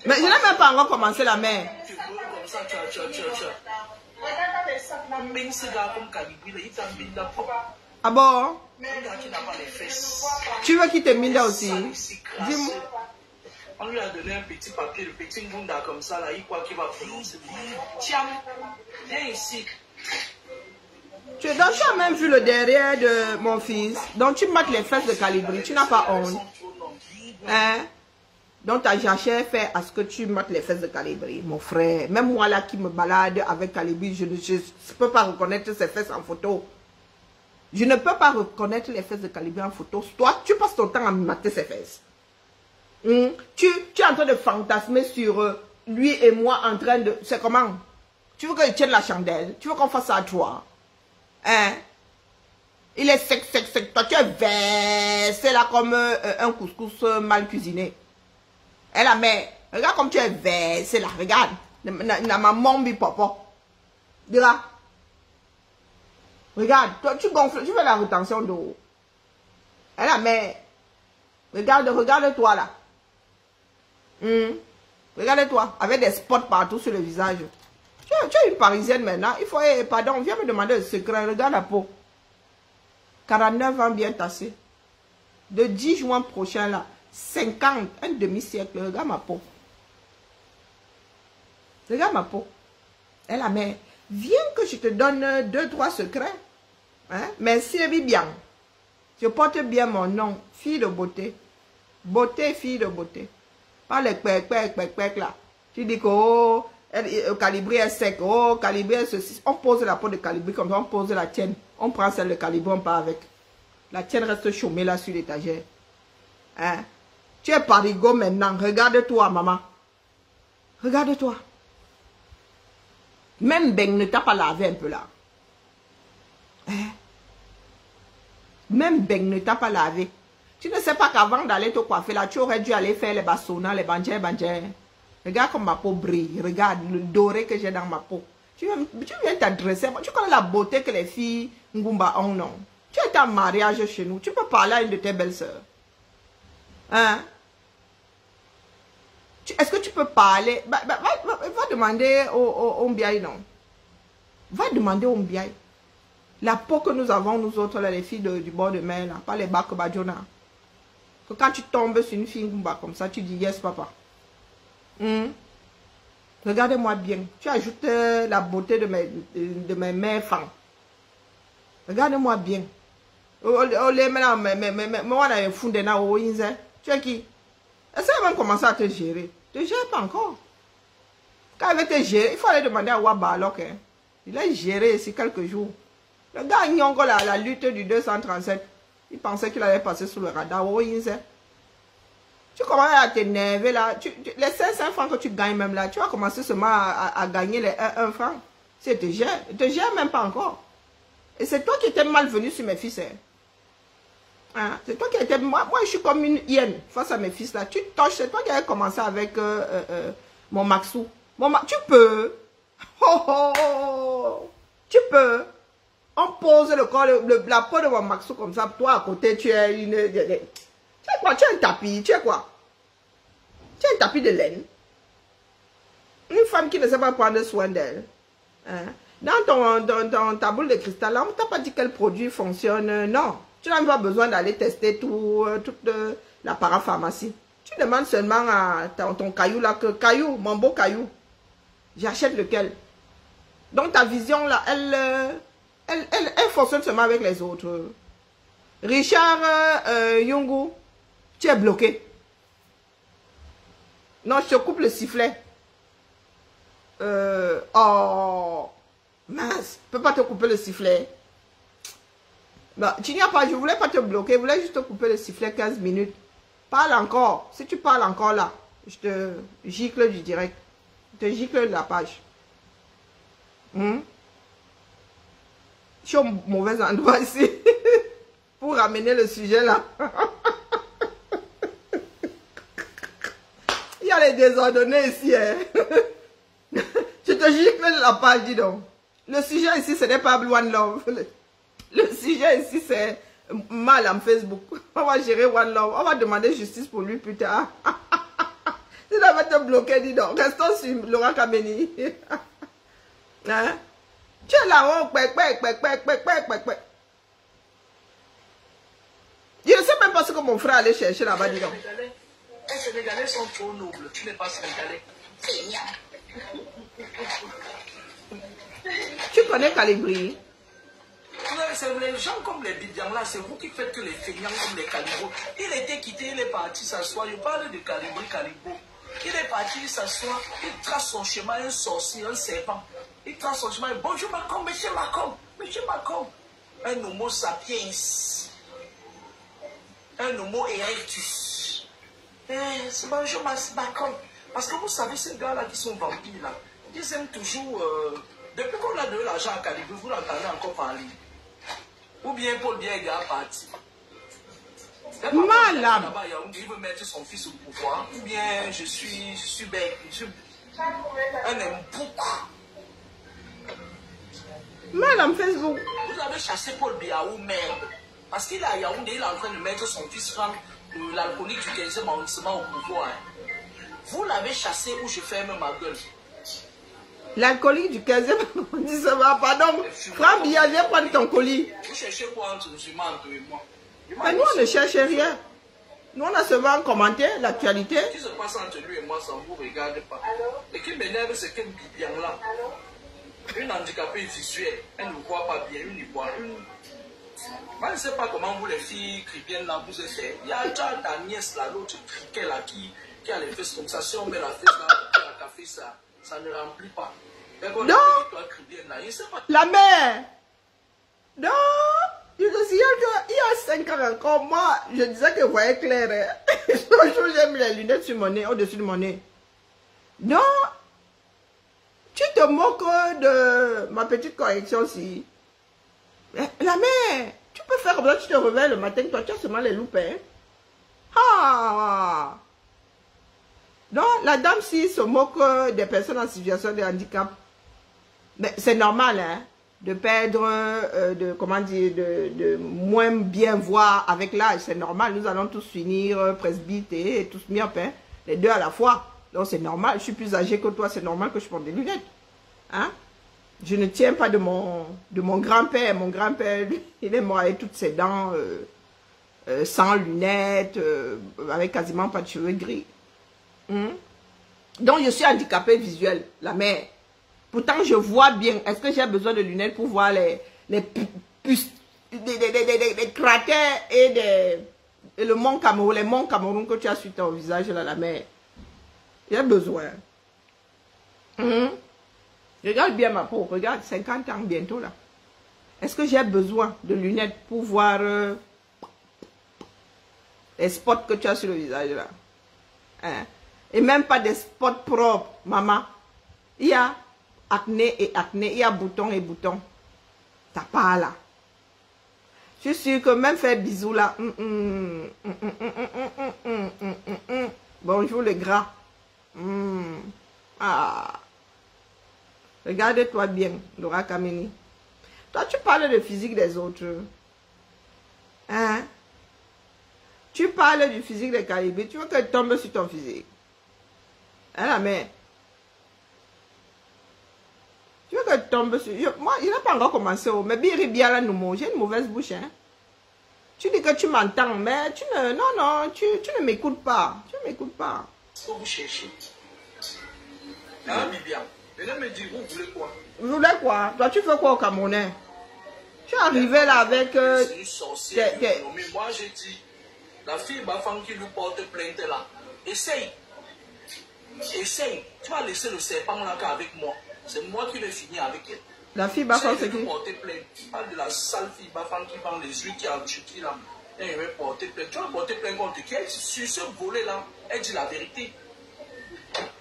Mais je n'ai même pas encore commencé la mer. Ah bon? Tu veux qu'il te mine aussi? Dis-moi. On lui a donné un petit papier, le petit Ngunda comme ça, là, il croit qu'il va prononcer. Tiens, viens ici. Tu as même vu le derrière de mon fils. Donc tu mates les fesses de Calibri. Tu n'as pas honte. Hein? Donc ta jachère fait à ce que tu mates les fesses de Calibri, mon frère. Même moi là qui me balade avec Calibri, je ne peux pas reconnaître ses fesses en photo. Je ne peux pas reconnaître les fesses de Calibri en photo. Toi, tu passes ton temps à mater ses fesses. Tu, tu es en train de fantasmer sur euh, lui et moi en train de... C'est comment? Tu veux que je tienne la chandelle? Tu veux qu'on fasse ça à toi? Hein? Il est sec, sec, sec. Toi, tu es versé là comme euh, un couscous euh, mal cuisiné. Et la mère, regarde comme tu es versé là. Regarde. La maman bi papa. Dira. Regarde. Toi, tu gonfles. Tu fais la rétention d'eau. Et la mère. Regarde, regarde-toi là. Hmm. Regarde-toi. Avec des spots partout sur le visage. Tu es, une parisienne maintenant. Il faut, eh, pardon, viens me demander le secret. Regarde la peau. 49 ans bien tassé. De 10 juin prochain là, 50, un demi-siècle. Regarde ma peau. Regarde ma peau. Et la mère, viens que je te donne deux, trois secrets. Hein? Merci, bien. Je porte bien mon nom, fille de beauté. Beauté, fille de beauté. Pas les pèques, pèques, pèques, là. Tu dis que, oh, le calibri est sec. Oh, calibri est ceci. On pose la peau de calibri comme ça, on pose la tienne. On prend celle de calibri, on part avec. La tienne reste chômée là sur l'étagère. Hein? Tu es parigo maintenant. Regarde-toi, maman. Regarde-toi. Même Ben ne t'a pas lavé un peu là. Hein? Même Ben ne t'a pas lavé. Tu ne sais pas qu'avant d'aller te coiffer là, tu aurais dû aller faire les bassonats, les banjers, banjers. Regarde comme ma peau brille. Regarde le doré que j'ai dans ma peau. Tu viens, t'adresser. Tu connais la beauté que les filles Ngumba ont, non? Tu es en mariage chez nous. Tu peux parler à une de tes belles-sœurs. Hein? Est-ce que tu peux parler? Va, demander au, au, non? Va demander au Mbiaï. La peau que nous avons, nous autres, les filles du bord de mer, là, pas les bacs Bajona. Que quand tu tombes sur une fille Ngumba comme ça, tu dis yes, papa. Hmm? Regardez-moi bien. Tu ajoutes euh, la beauté de mes, de mes mains femmes. Regardez-moi bien. De Tu es qui? Est-ce qu'elle va commencer à te gérer? Tu ne gères pas encore. Quand elle va te gérer, il faut aller demander à Waba alors hein. Il a géré ici quelques jours. Le gars, a encore la, lutte du 237. Il pensait qu'il allait passer sous le radar. Oh, tu commences à t'énerver là. les 500 francs que tu gagnes même là, tu vas commencer seulement à, gagner les 1, franc. C'est te gère. te gère même pas encore. Et c'est toi qui étais malvenu sur mes fils. Hein. hein? C'est toi qui étais... Moi, moi, je suis comme une hyène face à mes fils là. Tu touches, c'est toi qui as commencé avec euh, euh, euh, mon Maxou. Mon tu peux. Oh, oh, Tu peux. On pose le corps, la peau de mon Maxou comme ça. Toi à côté, tu es une... Tu es quoi? Tu es un tapis. Tu es quoi? Tu es un tapis de laine. Une femme qui ne sait pas prendre soin d'elle. Hein? Dans ton, dans, ta boule de cristal, là, on t'a pas dit quel produit fonctionne. Non. Tu n'as pas besoin d'aller tester tout, euh, toute euh, la parapharmacie. Tu demandes seulement à ton, ton caillou là que caillou, mon beau caillou, j'achète lequel? Donc ta vision là, elle, euh, elle, elle, elle fonctionne seulement avec les autres. Richard euh, euh, Yungu, tu es bloqué. Non, je te coupe le sifflet. Euh, oh, mince, je peux pas te couper le sifflet. Bah, tu n'y as pas, je voulais pas te bloquer, je voulais juste te couper le sifflet 15 minutes. Parle encore. Si tu parles encore là, je te gicle du direct. Je te gicle de la page. Hmm? Je suis au mauvais endroit ici. Pour ramener le sujet là. est ici. Hein? Je te jure que la page, dis donc. Le sujet ici, ce n'est pas One Love. Le, sujet ici, c'est mal en Facebook. On va gérer One Love. On va demander justice pour lui plus tard. Ça va te bloquer, dis donc. Restons sur Laurent Kameni. hein? Tu es là, oh, on Je ne sais même pas ce que mon frère allait chercher là-bas, dis donc. Les Sénégalais sont trop nobles. Tu n'es pas Sénégalais. Tu connais Calibri? C'est les gens comme les Bidians là, c'est vous qui faites que les feignants comme les Calibos. Il était quitté, il est parti s'asseoir. Je parle de Calibri, Calibo. Il est parti s'asseoir, il trace son chemin, un sorcier, un serpent. Il trace son chemin. Bonjour Macron, monsieur Macron, monsieur Macron. Un homo sapiens. Un homo erectus. Eh, c'est bonjour Mas- Macron. Parce que vous savez, ces gars-là qui sont vampires là, ils aiment toujours. euh, depuis qu'on a donné l'argent à Calibri, vous l'entendez encore parler. Ou bien Paul Biega a parti. Il Malade. il veut mettre son fils au pouvoir. Ou bien je suis, je suis bête. Je suis un embouc. Madame Facebook. Vous avez chassé Paul Biaou, merde. Parce qu'il est à Yaoundé, il est en train de mettre son fils Franck, l'alcoolique du 15e arrondissement, au pouvoir. hein. Vous l'avez chassé ou je ferme ma gueule. L'alcoolique du 15e arrondissement, pardon. Franck Bia, viens prendre ton colis. Vous cherchez quoi entre eux et moi? Mais nous, on ne cherche rien. Nous, on a seulement commenté l'actualité. Ce qui se passe entre lui et moi, ça ne vous regarde pas? Et qui m'énerve, c'est qu'une Bibian là, une handicapée visuelle, elle ne voit pas bien, une n'y voit une. Moi, je ne sais pas comment vous, les filles chrétiennes là, vous fait. Il y a déjà ta nièce là, l'autre criquet là, qui, qui a les fesses comme ça. Si on met la fesse là, la ça, ça ne remplit pas. Non. toi là, pas. La mère. Non. Je qu'il y a 5 ans encore, moi, je disais que je voyais clair. hein. Toujours, j'ai mis les lunettes sur mon nez, au-dessus de mon nez. Non. Tu te moques de ma petite correction si. La mère, faire tu te réveilles le matin, toi, tu as seulement les loupes. Hein? Ah. Non, la dame si se moque des personnes en situation de handicap. Mais c'est normal, hein, de perdre, euh, de, comment dire, de, de moins bien voir avec l'âge. C'est normal, nous allons tous finir euh, presbytes et, tous myope, hein, les deux à la fois. Donc c'est normal, je suis plus âgé que toi, c'est normal que je porte des lunettes. Hein? Je ne tiens pas de mon, grand-père. Mon grand-père, il est mort avec toutes ses dents, euh, euh, sans lunettes, euh, avec quasiment pas de cheveux gris. Hein? Donc je suis handicapée visuelle, la mère. Pourtant, je vois bien. Est-ce que j'ai besoin de lunettes pour voir les, les des, cratères et, des, et le mont Cameroun, les monts Cameroun que tu as sur ton visage, là, la mer J'ai besoin. Mhm. Regarde bien ma peau, regarde, 50 ans bientôt là. Est-ce que j'ai besoin de lunettes pour voir les spots que tu as sur le visage là? Et même pas des spots propres, maman. Il y a acné et acné, il y a bouton et bouton. T'as pas là. Je suis sûre que même faire bisous là. Bonjour les gras. Ah. Regarde-toi bien, Laura Kamini. Toi, tu parles de physique des autres. Hein? Tu parles du physique des Caribés. Tu veux qu'elle tombe sur ton physique? Hein, la? Tu veux que tombe sur... moi, il n'a pas encore commencé. Mais Biri Biala Noumo, j'ai une mauvaise bouche. Hein? Tu dis que tu m'entends, mais tu ne... Non, non, tu, ne m'écoutes pas. Tu ne m'écoutes pas. Hein, Venez me dire, vous voulez quoi? Vous voulez quoi? Toi, tu fais quoi au Camerounais? Tu es arrivé là avec... euh, C'est une sorcière. Mais moi, j'ai dit, la fille Bafang qui lui porte plainte là, essaye. Essaye. Tu vas laisser le serpent là qu'avec moi. C'est moi qui vais finir avec elle. La fille Essaye c'est qui? porter plainte. Tu parles de la sale fille Bafang qui vend les huiles qui en Turquie là. Elle va porter plainte. Tu vas porter plainte contre qui? Sur ce volet là, elle dit la vérité.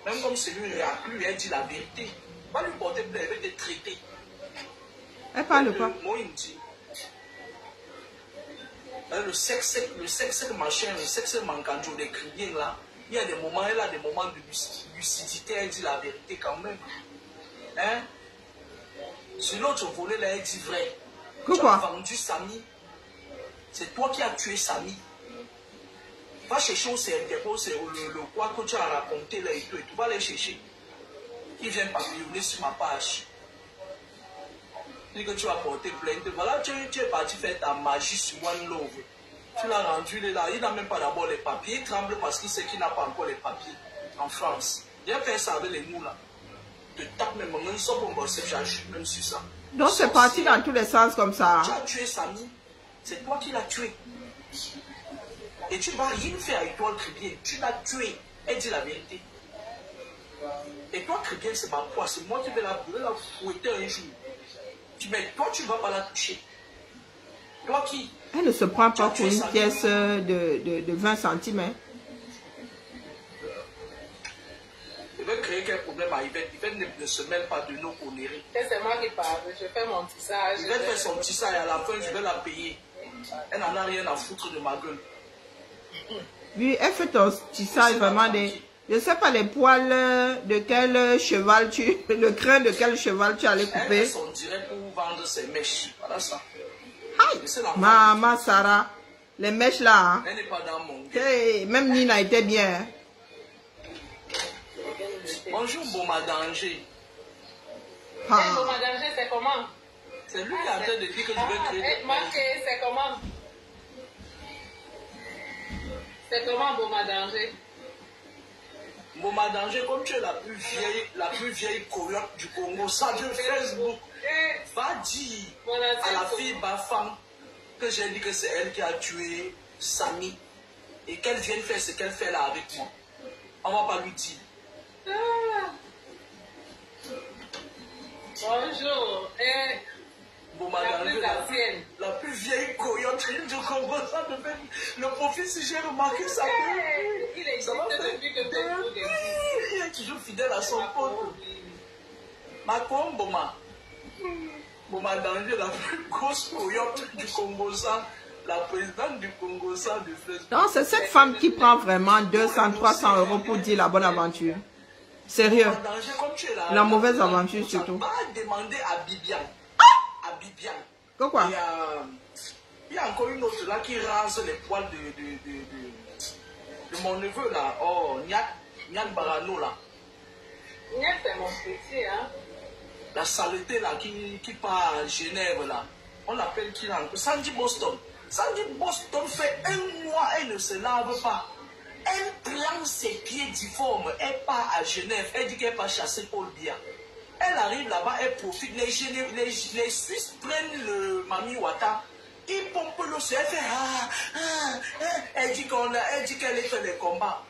Même comme c'est lui réaccru, elle dit la vérité. Va lui porter plainte, elle va te traiter. Elle parle pas. Mot, il me dit. Hein, Le sexe, le sexe machin, le sexe mancanjo, les criers là, il y a des moments, elle a des moments de luc- lucidité, elle dit la vérité quand même. Hein? Sur l'autre volet là, elle dit vrai. Tu Pourquoi as vendu Samy. C'est toi qui as tué Samy. Va chercher au CNDP, c'est le, le quoi que tu as raconté là et tout, et tu vas aller chercher. Qui vient papillonner sur ma page. Dis que tu vas porter plainte. Voilà, tu, tu es parti faire ta magie sur One Love. Tu l'as rendu, il est là. Il n'a même pas d'abord les papiers. Il tremble parce qu'il sait qu'il n'a pas encore les papiers en France. Il a fait ça avec les nous là. Te tape même, on ne sait pas bosser, j'ajoute même sur ça. Donc c'est parti dans tous les sens comme ça. Tu as tué Samy, c'est toi qui l'as tué. Et tu ne vas rien faire avec toi, Tribien. Tu l'as tué. Elle dit la vérité. Et toi, Tribien, c'est ma poids. C'est moi qui vais la, je vais la fouetter un jour. Tu, mais toi, tu ne vas pas la toucher. Toi qui Elle ne se prend pas pour une pièce de, de, de 20 centimes. je vais créer quel problème à Yvette. Yvette ne, ne se mêle pas de nos conneries. C'est moi qui parle. Je fais mon tissage. Yvette fait son ça et à la fin, je vais la payer. Elle n'en a rien à foutre de ma gueule. Oui, elle fait ton tissage vraiment des... Je sais pas les poils euh, de quel cheval tu... Le crin de quel cheval tu allais Elle couper. son direct pour vendre ses mèches. Voilà ça. Aïe, Maman Sarah, les mèches là. hein. Elle n'est pas dans mon. Hey, même Nina était bien. hein. Bonjour, Boma Danger. Ah. bon, madame, G, c'est comment? C'est lui qui est en train de dire que je vais créer Eh, des moi, c'est comment? C'est comment, bon, madame G Boma Danger, comme tu es la plus vieille, la plus vieille coyote du Congo, ça de Facebook, Eh, va dire à la fille Bafam que j'ai dit que c'est elle qui a tué Samy et qu'elle vienne faire ce qu'elle fait là avec moi. On va pas lui dire. Ah. Bonjour. Eh, La plus la, ancienne. la plus vieille coyote du Congo, ça de fait. Le profil, si j'ai remarqué ça. il Ça depuis que existe. Il est toujours fidèle à son pote. Macron Boma. Boma Danger, la plus grosse coyote du Congo, ça. La présidente du Congo, ça, de Facebook. Donc c'est cette femme qui prend vraiment 200, 300 euros pour dire la bonne aventure. Sérieux. La mauvaise aventure, surtout. Va demander à Bibian. Il y, a, il y a encore une autre là qui rase les poils de, de, de, de, de mon neveu là. Oh, Nyan, Nyan Barano là. Niette, c'est mon petit, hein. La saleté là qui, qui part à Genève là. On l'appelle qui là Sandy Boston. Sandy Boston fait un mois, elle ne se lave pas. Elle prend ses pieds difformes. Elle part à Genève. Elle dit qu'elle va chasser Paul Biya. Elle arrive là-bas, elle profite. Les, les, les Suisses prennent le Mami Wata. Ils pompent l'eau sur elle. fait ah, ah, ah. Elle dit qu'elle a fait les combats.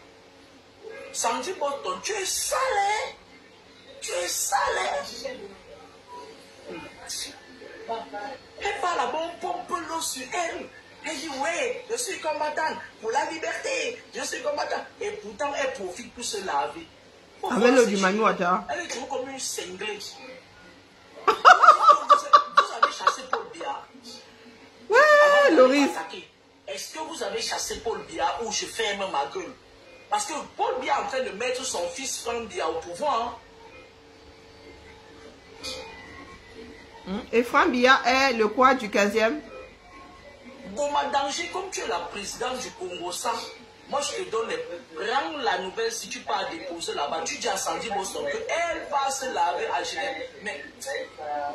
Sandy Boston, tu es sale, hein? Tu es sale, hein? Elle parle là-bas, on pompe l'eau sur elle. Elle dit, ouais, je suis combattante pour la liberté. Je suis combattante. Et pourtant, elle profite pour se laver. Faut Avec voir l'eau ces du gens. Manu Ouattara. Elle est toujours comme une cinglée. vous, avez chassé Paul Biya. Ouais, Loris. Est-ce que vous avez chassé Paul Biya ou je ferme ma gueule Parce que Paul Biya est en train de mettre son fils Franck Biya au pouvoir. hein. Et Franck Biya est le quoi du 15e Goma Danger, comme tu es la présidente du Congo, ça, Moi, je te donne les... Rends la nouvelle si tu pars déposer là-bas. Tu dis à Sandy Boston qu'elle va se laver à Genève. Mais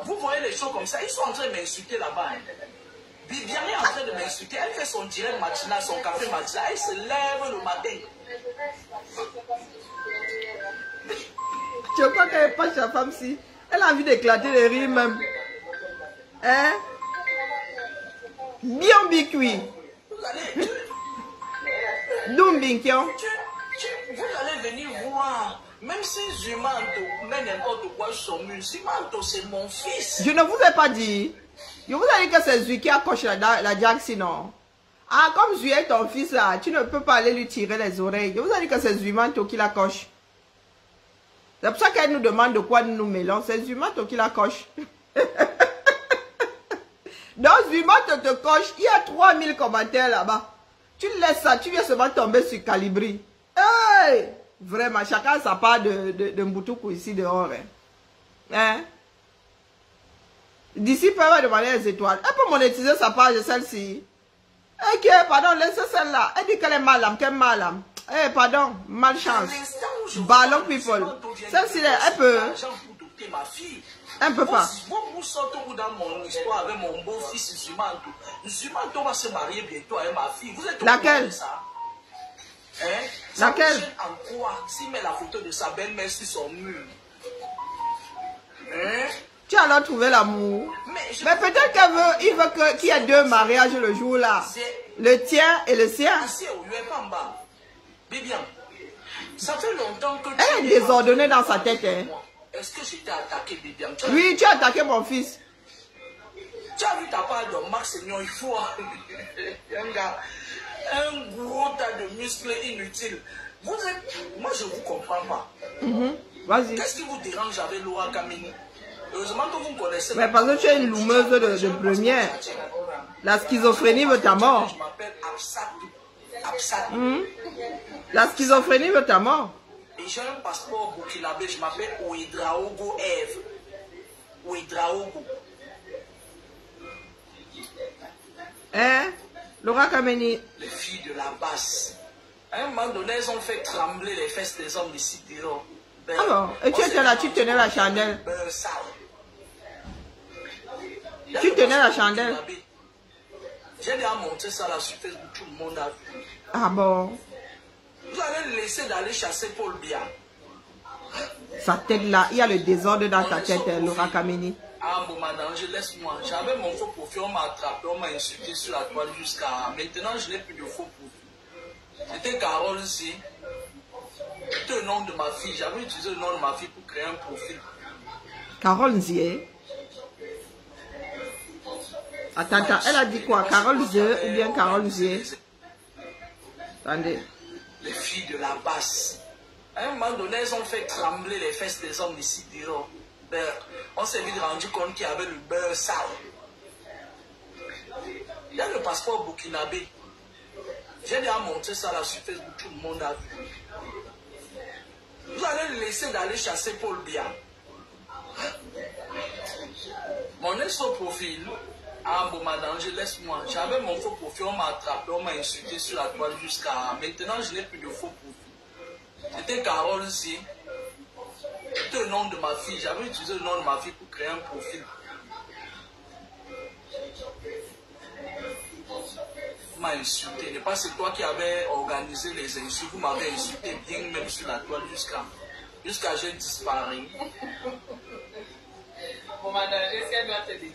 vous voyez les choses comme ça. Ils sont en train de m'insulter là-bas. Hein. Viviane est en train de m'insulter. Elle fait son direct matinal, son café matinal. Elle se lève le matin. Je crois qu'elle pas sa femme si? Elle a envie d'éclater les rires même. Hein? Bien bicuit. Vous allez... Dumbinkion. Vous allez venir voir. Même si Zumanto met n'importe quoi son Zumanto c'est mon fils. Je ne vous ai pas dit. Je vous ai dit que c'est Zui qui accroche la, la Jack sinon. Ah, comme Zui est ton fils là, tu ne peux pas aller lui tirer les oreilles. Je vous ai dit que c'est Zumanto qui la coche. C'est pour ça qu'elle nous demande de quoi nous nous mêlons. C'est Zumanto qui la coche. Donc Zumanto te coche. Il y a 3000 commentaires là-bas. Tu laisses ça, tu viens seulement tomber sur Calibri. Hey! Vraiment, chacun sa part de, de, de Mboutouk ici dehors. Hein? hein? D'ici, peut va demander les étoiles. Elle peut monétiser sa page, celle-ci. Ok, pardon, laissez celle-là. Elle dit qu'elle est malade, qu'elle est malade. Eh, pardon, malchance. Ballon people. Celle-ci, elle peut. Ne peut pas. Vous, vous sortez dans mon histoire avec mon beau-fils Zumanto. Zumanto va se marier bientôt avec ma fille. Vous êtes Laquelle ça? Hein? Laquelle? Ça en quoi? S'il met la photo de sa belle-mère sur son mur. Hein? Tu as alors trouvé l'amour. Mais, Mais peut-être qu'elle veut, il veut que- qu'il y ait deux mariages le jour là. Le tien et le sien. Bibian, ça fait longtemps que tu Elle est désordonnée dans sa tête, hein. Est-ce que je t'ai attaqué, as, Oui, tu as attaqué mon fils. tu as vu ta part de Max Seigneur, il faut un gars, un gros tas de muscles inutiles. Vous êtes, moi je ne vous comprends pas. Mhm. Vas-y. Qu'est-ce qui vous dérange avec Laura Kamini? Heureusement que vous me connaissez. Mais parce que tu es une loumeuse de, de première. La schizophrénie veut ta mort. Je m'appelle Absatou. Absatou. Mhm. La schizophrénie veut ta mort. Et j'ai un passeport burkinabé, je m'appelle Ouidraogo Eve. Ouidraogo. Hein? Laura Kameni. Les filles de la basse. À un moment donné, elles ont fait trembler les fesses des hommes ici dehors. Ben, Ah bon? Et tu étais là, tu tenais la chandelle. a Tu tenais la chandelle. J'ai déjà montré ça là sur Facebook, tout le monde a vu. Ah bon? Vous allez laisser d'aller chasser Paul Biya. Sa tête là, il y a le désordre dans ta tête, hein, Laura Kameni. Ah, bon, madame, je laisse-moi. J'avais mon faux profil, on m'a attrapé, on m'a insulté sur la toile jusqu'à. Maintenant, je n'ai plus de faux profil. C'était Carole ici. C'était le nom de ma fille. J'avais utilisé le nom de ma fille pour créer un profil. Carole Nzié. Attends, attends, elle a dit quoi? Carole Nzié ou bien Carole Nzié? Attendez. Les filles de la basse. Un moment donné, elles ont fait trembler les fesses des hommes ici dehors. Ben, on s'est vite rendu compte qu'il y avait le beurre sale. Il y a le passeport burkinabé. J'ai déjà montré ça là sur Facebook, tout le monde a vu. Vous allez laisser d'aller chasser Paul Biya. Mon ex-faux profil, ah bon madame, je laisse-moi. J'avais mon faux profil, on m'a attrapé, on m'a insulté sur la toile jusqu'à... Maintenant, je n'ai plus de faux profil. C'était Carole ici. C'était le nom de ma fille. J'avais utilisé le nom de ma fille pour créer un profil. M'avez insulté. n'est pas c'est toi qui avais organisé les insultes. Vous m'avez insulté bien même sur la toile jusqu'à jusqu'à j'ai disparu.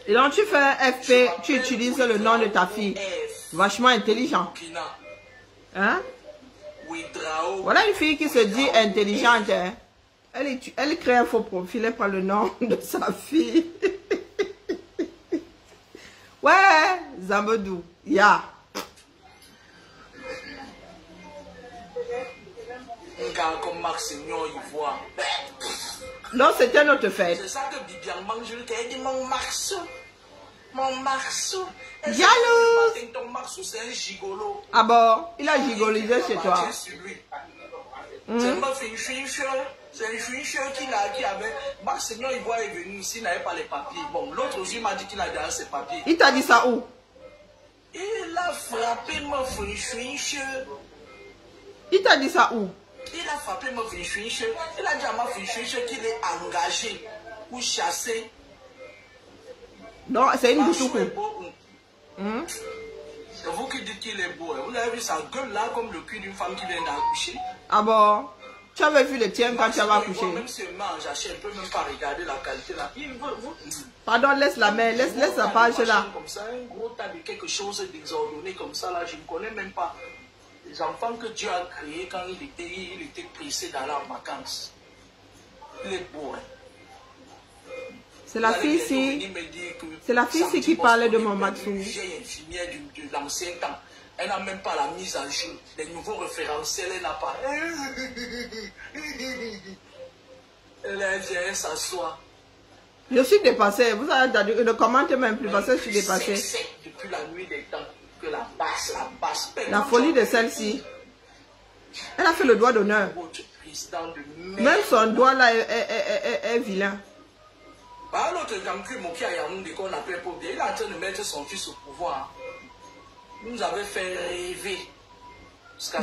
Et donc tu fais un FP, tu utilises le nom de ta fille. Vachement intelligent. Hein? Voilà une fille qui se dit intelligente. hein. Elle, est- elle crée un faux profil, elle prend le nom de sa fille. ouais, Zambodou. Ya. Un Non, c'était notre fête. C'est ça que Bibian mange. Elle dit mon Marceau. Mon Marceau. Matin, Ton Marceau, c'est un gigolo. Ah bon, il a gigolisé chez toi. Lui. C'est pas fait une fincheur. C'est une fincheur qui, a- qui avait. Maxignon Ivoire est venu ici, il n'avait pas les papiers. Bon, l'autre aussi m'a dit qu'il a déjà ses papiers. Il t'a dit ça où? Il a frappé ma fincheur. Il t'a dit ça où? Il a frappé ma fiche. Il a dit à ma fiche qu'il est engagé ou chassé. Non, c'est une est beau. Hum? C'est vous qui dites qu'il est beau. hein. Vous avez vu sa gueule là comme le cul d'une femme qui vient d'accoucher. Ah bon? Tu avais vu le tien quand tu avais accouché? Même si elle mange, elle peut même pas regarder la qualité là. Il veut, vous, Pardon, laisse la main, laisse, laisse la page là. Comme ça, un gros tas de quelque chose désordonné comme ça là, je ne connais même pas. Les enfants que Dieu a créés quand il était, il était pressé dans leurs vacances. Il est beau. Hein. C'est la fille ici. c'est la fille ici qui parlait de mon Maxou. vieille infirmière de l'ancien temps. Elle n'a même pas la mise à jour. Les nouveaux référentiels, elle n'a pas. Elle elle s'assoit. Je suis dépassée. Vous avez ne commentez même plus parce que je suis dépassée. depuis la nuit des temps que la basse, la basse. La folie de celle-ci. Elle a fait le doigt d'honneur. Même son doigt là est, est- est- est- est vilain. L'autre qu'on appelle pour bien, il est en train de mettre son fils au pouvoir. Nous avait fait rêver.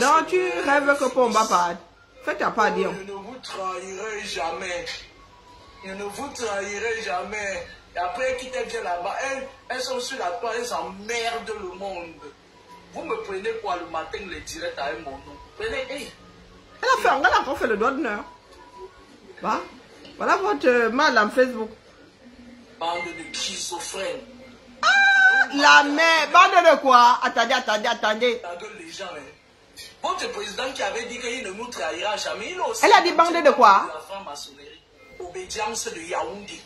Donc tu rêves que Pomba parle. Fais ta part, dire. Je ne vous trahirai jamais. Je ne vous trahirai jamais. Et après, qui bien là-bas, elles, elles sont sur la toile, elles emmerdent le monde. Vous me prenez quoi le matin, les directs avec mon nom? Prenez, hey, Elle a fait, elle a encore fait le doigt d'honneur. Voilà. Voilà votre euh, madame Facebook. bande de schizophrènes. La mère, bande de quoi? Attendez, attendez, attendez. Les gens, hein. Votre président qui avait dit qu'il ne nous trahira jamais, il a aussi Elle a dit bande de quoi? La franc-maçonnerie. Obédience de Yaoundé.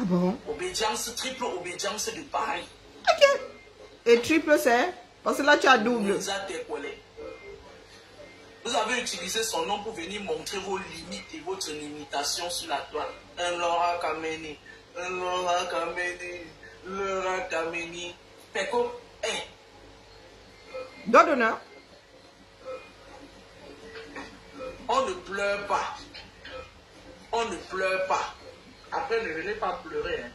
Ah bon? Obédience, triple obédience de Paris. Ok. Et triple c'est? Parce que là tu as double. Tekwele. Vous avez utilisé son nom pour venir montrer vos limites et votre limitation sur la toile. Un Laura Kameni, un Laura Kameni, Laura Kameni. Peko, eh, Doigt d'honneur. on ne pleure pas. On ne pleure pas. Après, ne venez pas pleurer. Hein.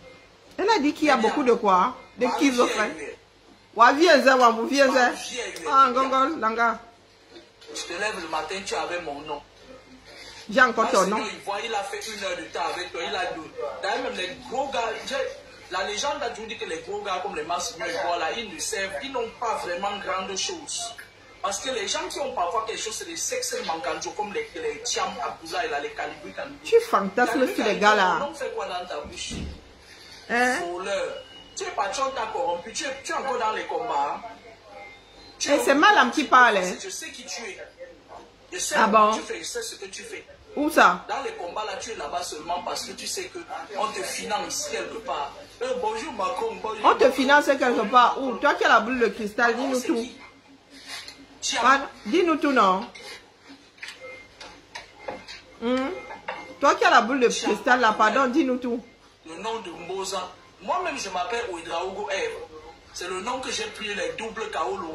Elle a dit qu'il y a beaucoup de quoi De schizophrène. Wa viens wa vous viens Ah, gongol, langa. Tu te lèves le matin, tu avais mon nom. J'ai encore ton nom. Il voit, il a fait une heure de temps avec toi, il a donné. D'ailleurs, même les gros gars, la légende a toujours dit que les gros gars comme les Massimo et voilà, ils ne servent, ils n'ont pas vraiment grande chose. Parce que les gens qui ont parfois quelque chose, c'est les sexes manganjo comme les, les Tiam Abdullah et là, les Calibri. Tu fantasmes sur les gars là. On fait quoi dans ta bouche? Hein? Voleur. Tu es patron, t'as corrompu, tu es, tu es encore dans les combats. hein. Tu Eh, es- c'est Madame qui parle, hein. Je sais qui tu es. Je sais Ah ce bon? que tu fais, je sais ce que tu fais. Où ça? Dans les combats, là, tu es là-bas seulement parce que tu sais que on te finance quelque part. Euh, bonjour Macron, bonjour. On te finance quelque part. Où? Toi qui as la boule de cristal, dis-nous tout. qui? Dis-nous tout, non? Hmm? Toi qui as la boule de cristal là, pardon, dis-nous tout. le nom de Moza. Moi-même, je m'appelle Ouedraogo Eve. C'est le nom que j'ai pris les doubles Kaolo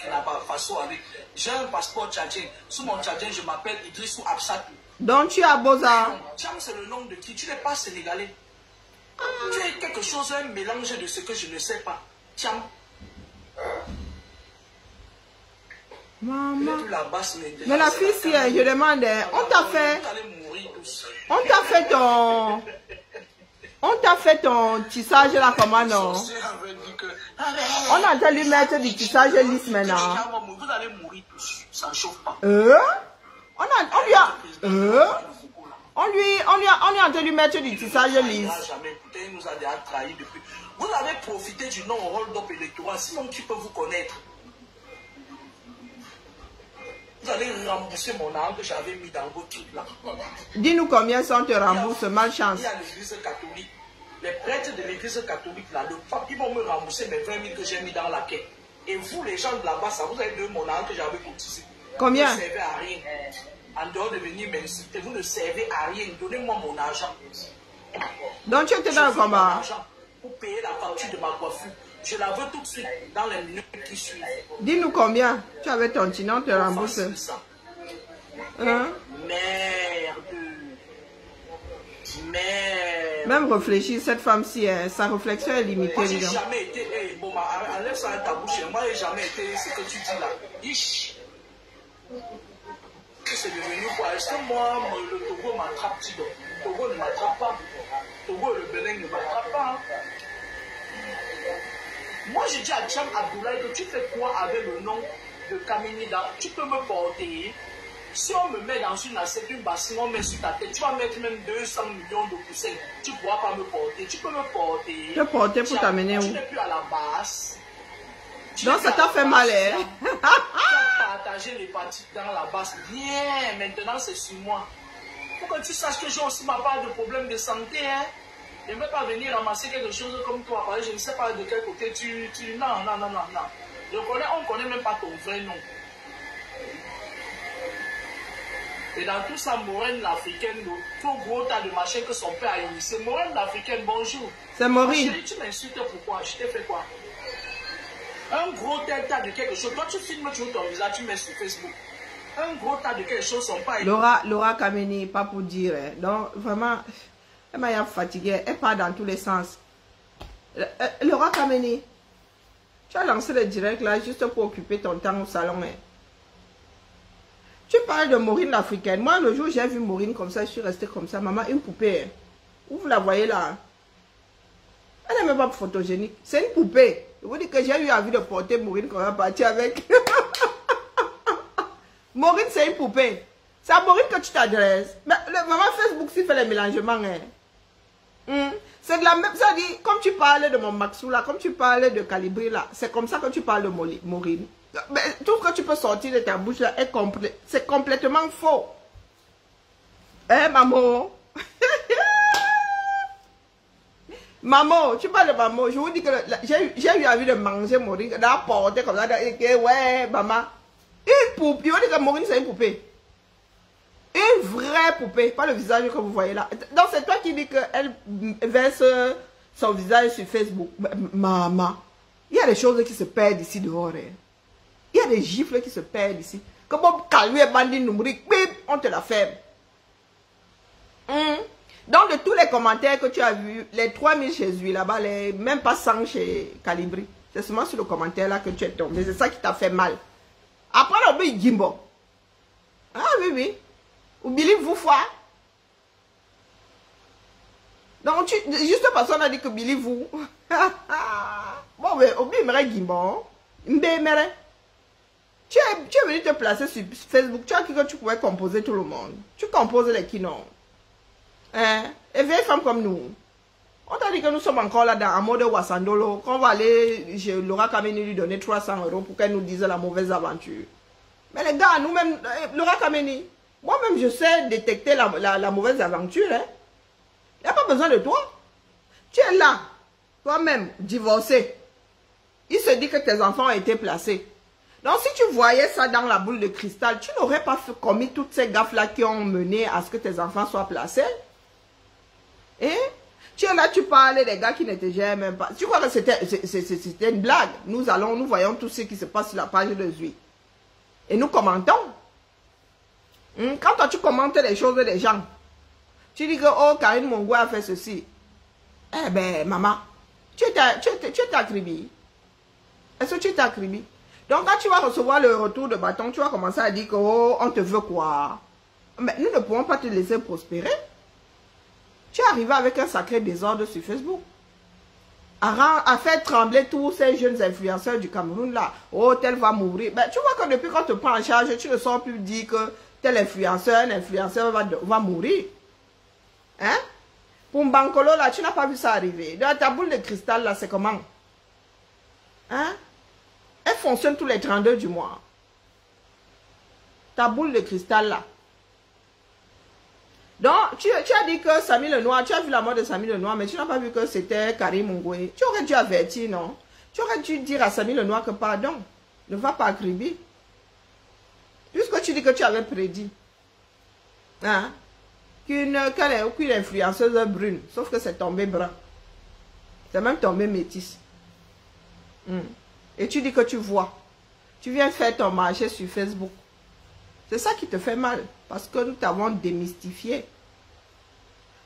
qui n'a pas Faso avec. J'ai un passeport tchadien. Sous mon tchadien, je m'appelle Idrissou Absatou. Donc tu as Boza. Tiens, c'est le nom de qui? Tu n'es pas sénégalais. Tu es quelque chose, un mélange de ce que je ne sais pas. Est Maman. mais, la fille, si je demande, on t'a fait, on t'a fait ton, on t'a fait ton tissage là, comment non? Que. On a entendu mettre du tissage lisse maintenant. Vous allez mourir tous. Ça ne chauffe pas. Euh? On, a, on lui a, euh? on lui, on lui a, on lui a entendu mettre du tissage lisse. il nous a déjà trahi depuis. Vous avez profité du nom hold-up électoral, sinon qui peut vous connaître Vous allez rembourser mon argent que j'avais mis dans vos trucs là. Dis-nous combien ça on te rembourse, malchance. Il y a l'église catholique. Les prêtres de l'église catholique là, le pape, ils vont me rembourser mes 20 000 que j'ai mis dans la quai. Et vous, les gens de là-bas, ça vous avez donné mon argent que j'avais cotisé. Combien Vous ne servez à rien. En dehors de venir m'insulter, vous ne servez à rien. Donnez-moi mon argent. Donc tu étais dans le combat. pour payer la facture de ma coiffure. Je la veux tout de suite dans les minutes qui suivent. Dis-nous combien tu avais ton on te rembourse. Hein? Merde. Merde. Même réfléchir, cette femme-ci, hein, sa réflexion est limitée, Moi, j'ai jamais été. eh, bon, bah, enlève ça à ta bouche. Moi, j'ai jamais été ce que tu dis là. Ich. c'est devenu quoi? Est-ce que moi, le Togo m'attrape-t-il Le Togo ne m'attrape pas. Le Togo et le Bénin ne m'attrapent pas. Moi, j'ai dit à Tcham Abdoulaye que tu fais quoi avec le nom de Kaminida? Tu peux me porter. Si on me met dans une assiette, une bassine, on met sur ta tête, tu vas mettre même 200 millions de poussins. Tu ne pourras pas me porter. Tu peux me porter. Te porter pour t'amener où? Tu n'es plus à la base. Donc ça t'a fait mal, hein? Tu as partagé les parties dans la base. Bien, maintenant c'est sur moi. Faut que tu saches que j'ai aussi ma part de problème de santé. Hein. Je ne vais pas venir ramasser quelque chose comme toi. Parce que je ne sais pas de quel côté tu... tu... Non, non, non, non, non. Je connais, on ne connaît même pas ton vrai nom. Et dans tout ça, Maureen l'Africaine, le tout gros tas de machins que son père a initié. Maureen l'Africaine, bonjour. C'est Maureen. Chérie, tu m'insultes pourquoi? Je t'ai fait quoi? Un gros tas de quelque chose. Toi, tu filmes, tu ton visage, tu mets sur Facebook. Un gros tas de quelque chose sont pas Laura, Laura Kameni, pas pour dire. hein. Donc, vraiment, elle m'a fatiguée. Elle part dans tous les sens. Euh, euh, Laura Kameni, tu as lancé le direct là juste pour occuper ton temps au salon. hein. Tu parles de Maureen l'Africaine. Moi, le jour j'ai vu Maureen comme ça, je suis restée comme ça. Maman, une poupée. hein. Où vous la voyez là? Elle n'est même pas photogénique. C'est une poupée. Je vous dis que j'ai eu envie de porter Maureen quand on va partir avec. Maureen, c'est une poupée. C'est à Maureen que tu t'adresses. Mais le maman Facebook, s'il fait les mélangements, hein. Hmm. C'est de la même, ça dit, comme tu parlais de mon Maxou là, comme tu parlais de Calibri là, c'est comme ça que tu parles de Maureen. Mais tout ce que tu peux sortir de ta bouche là c'est complètement faux. Hein, maman? maman, tu parles de maman, je vous dis que j'ai eu- envie de manger Maureen, d'apporter comme ça, et que, ouais, maman. Une poupée, vous dis que Maureen c'est une poupée. Une vraie poupée, pas le visage que vous voyez là. Donc c'est toi qui dis qu'elle verse son visage sur Facebook. Maman, il y a des choses qui se perdent ici dehors. hein. Il y a des gifles qui se perdent ici. Comme Calvi et Bandi bip, on te la ferme. Hum. Donc de tous les commentaires que tu as vus, les 3000 chez lui là-bas, les même pas 100 chez Calibri, c'est seulement sur le commentaire là que tu es tombé. C'est ça qui t'a fait mal. Après le but Jimbo. Ah oui, oui. Ou Billy vous foi. Donc, juste parce qu'on a dit que Billy vous. bon, mais Obi aimerait aimerait. Tu es, tu es venu te placer sur Facebook. Tu as dit que tu pouvais composer tout le monde. Tu composes les kinos. Hein? Et vieille femme comme nous. On t'a dit que nous sommes encore là dans un mode Wassandolo. Qu'on va aller chez Laura Kameni lui donner 300 euros pour qu'elle nous dise la mauvaise aventure. Mais les gars, nous-mêmes, euh, Laura Kameni, moi-même, je sais détecter la, la- mauvaise aventure. Il n'y a pas besoin de toi. Tu es là, toi-même, divorcé. Il se dit que tes enfants ont été placés. Donc, si tu voyais ça dans la boule de cristal, tu n'aurais pas commis toutes ces gaffes-là qui ont mené à ce que tes enfants soient placés. Et tu es là, tu parlais des gars qui ne te même pas. Tu crois que c'était une blague? Nous allons, nous voyons tout ce qui se passe sur la page de Zui. Et nous commentons. Hmm, Quand toi, tu commentes les choses des gens, tu dis que, oh, Karine Mongo a fait ceci. Eh ben, maman, tu es Kribi. Est-ce que tu es à Kribi? Donc, quand tu vas recevoir le retour de bâton, tu vas commencer à dire que, oh, on te veut quoi? Mais nous ne pouvons pas te laisser prospérer. Tu es arrivé avec un sacré désordre sur Facebook. À faire trembler tous ces jeunes influenceurs du Cameroun là. Oh, tel va mourir. Ben, tu vois que depuis qu'on te prend en charge, tu ne sors plus dire que tel influenceur, un influenceur va, mourir. Hein? Pour Mbankolo là, tu n'as pas vu ça arriver. Dans ta boule de cristal là, c'est comment? Hein? Elle fonctionne tous les 32 du mois. Ta boule de cristal là. Donc, tu, as dit que Samy le Noir, tu as vu la mort de Samy le Noir, mais tu n'as pas vu que c'était Karim Mungwe. Tu aurais dû avertir, non? Tu aurais dû dire à Samy le Noir que pardon, ne va pas à Kribi. Puisque tu dis que tu avais prédit. Hein? Qu'une influenceuse brune, sauf que c'est tombé brun. C'est même tombé métisse. Hmm. Et tu dis que tu vois. Tu viens faire ton marché sur Facebook. C'est ça qui te fait mal. Parce que nous t'avons démystifié.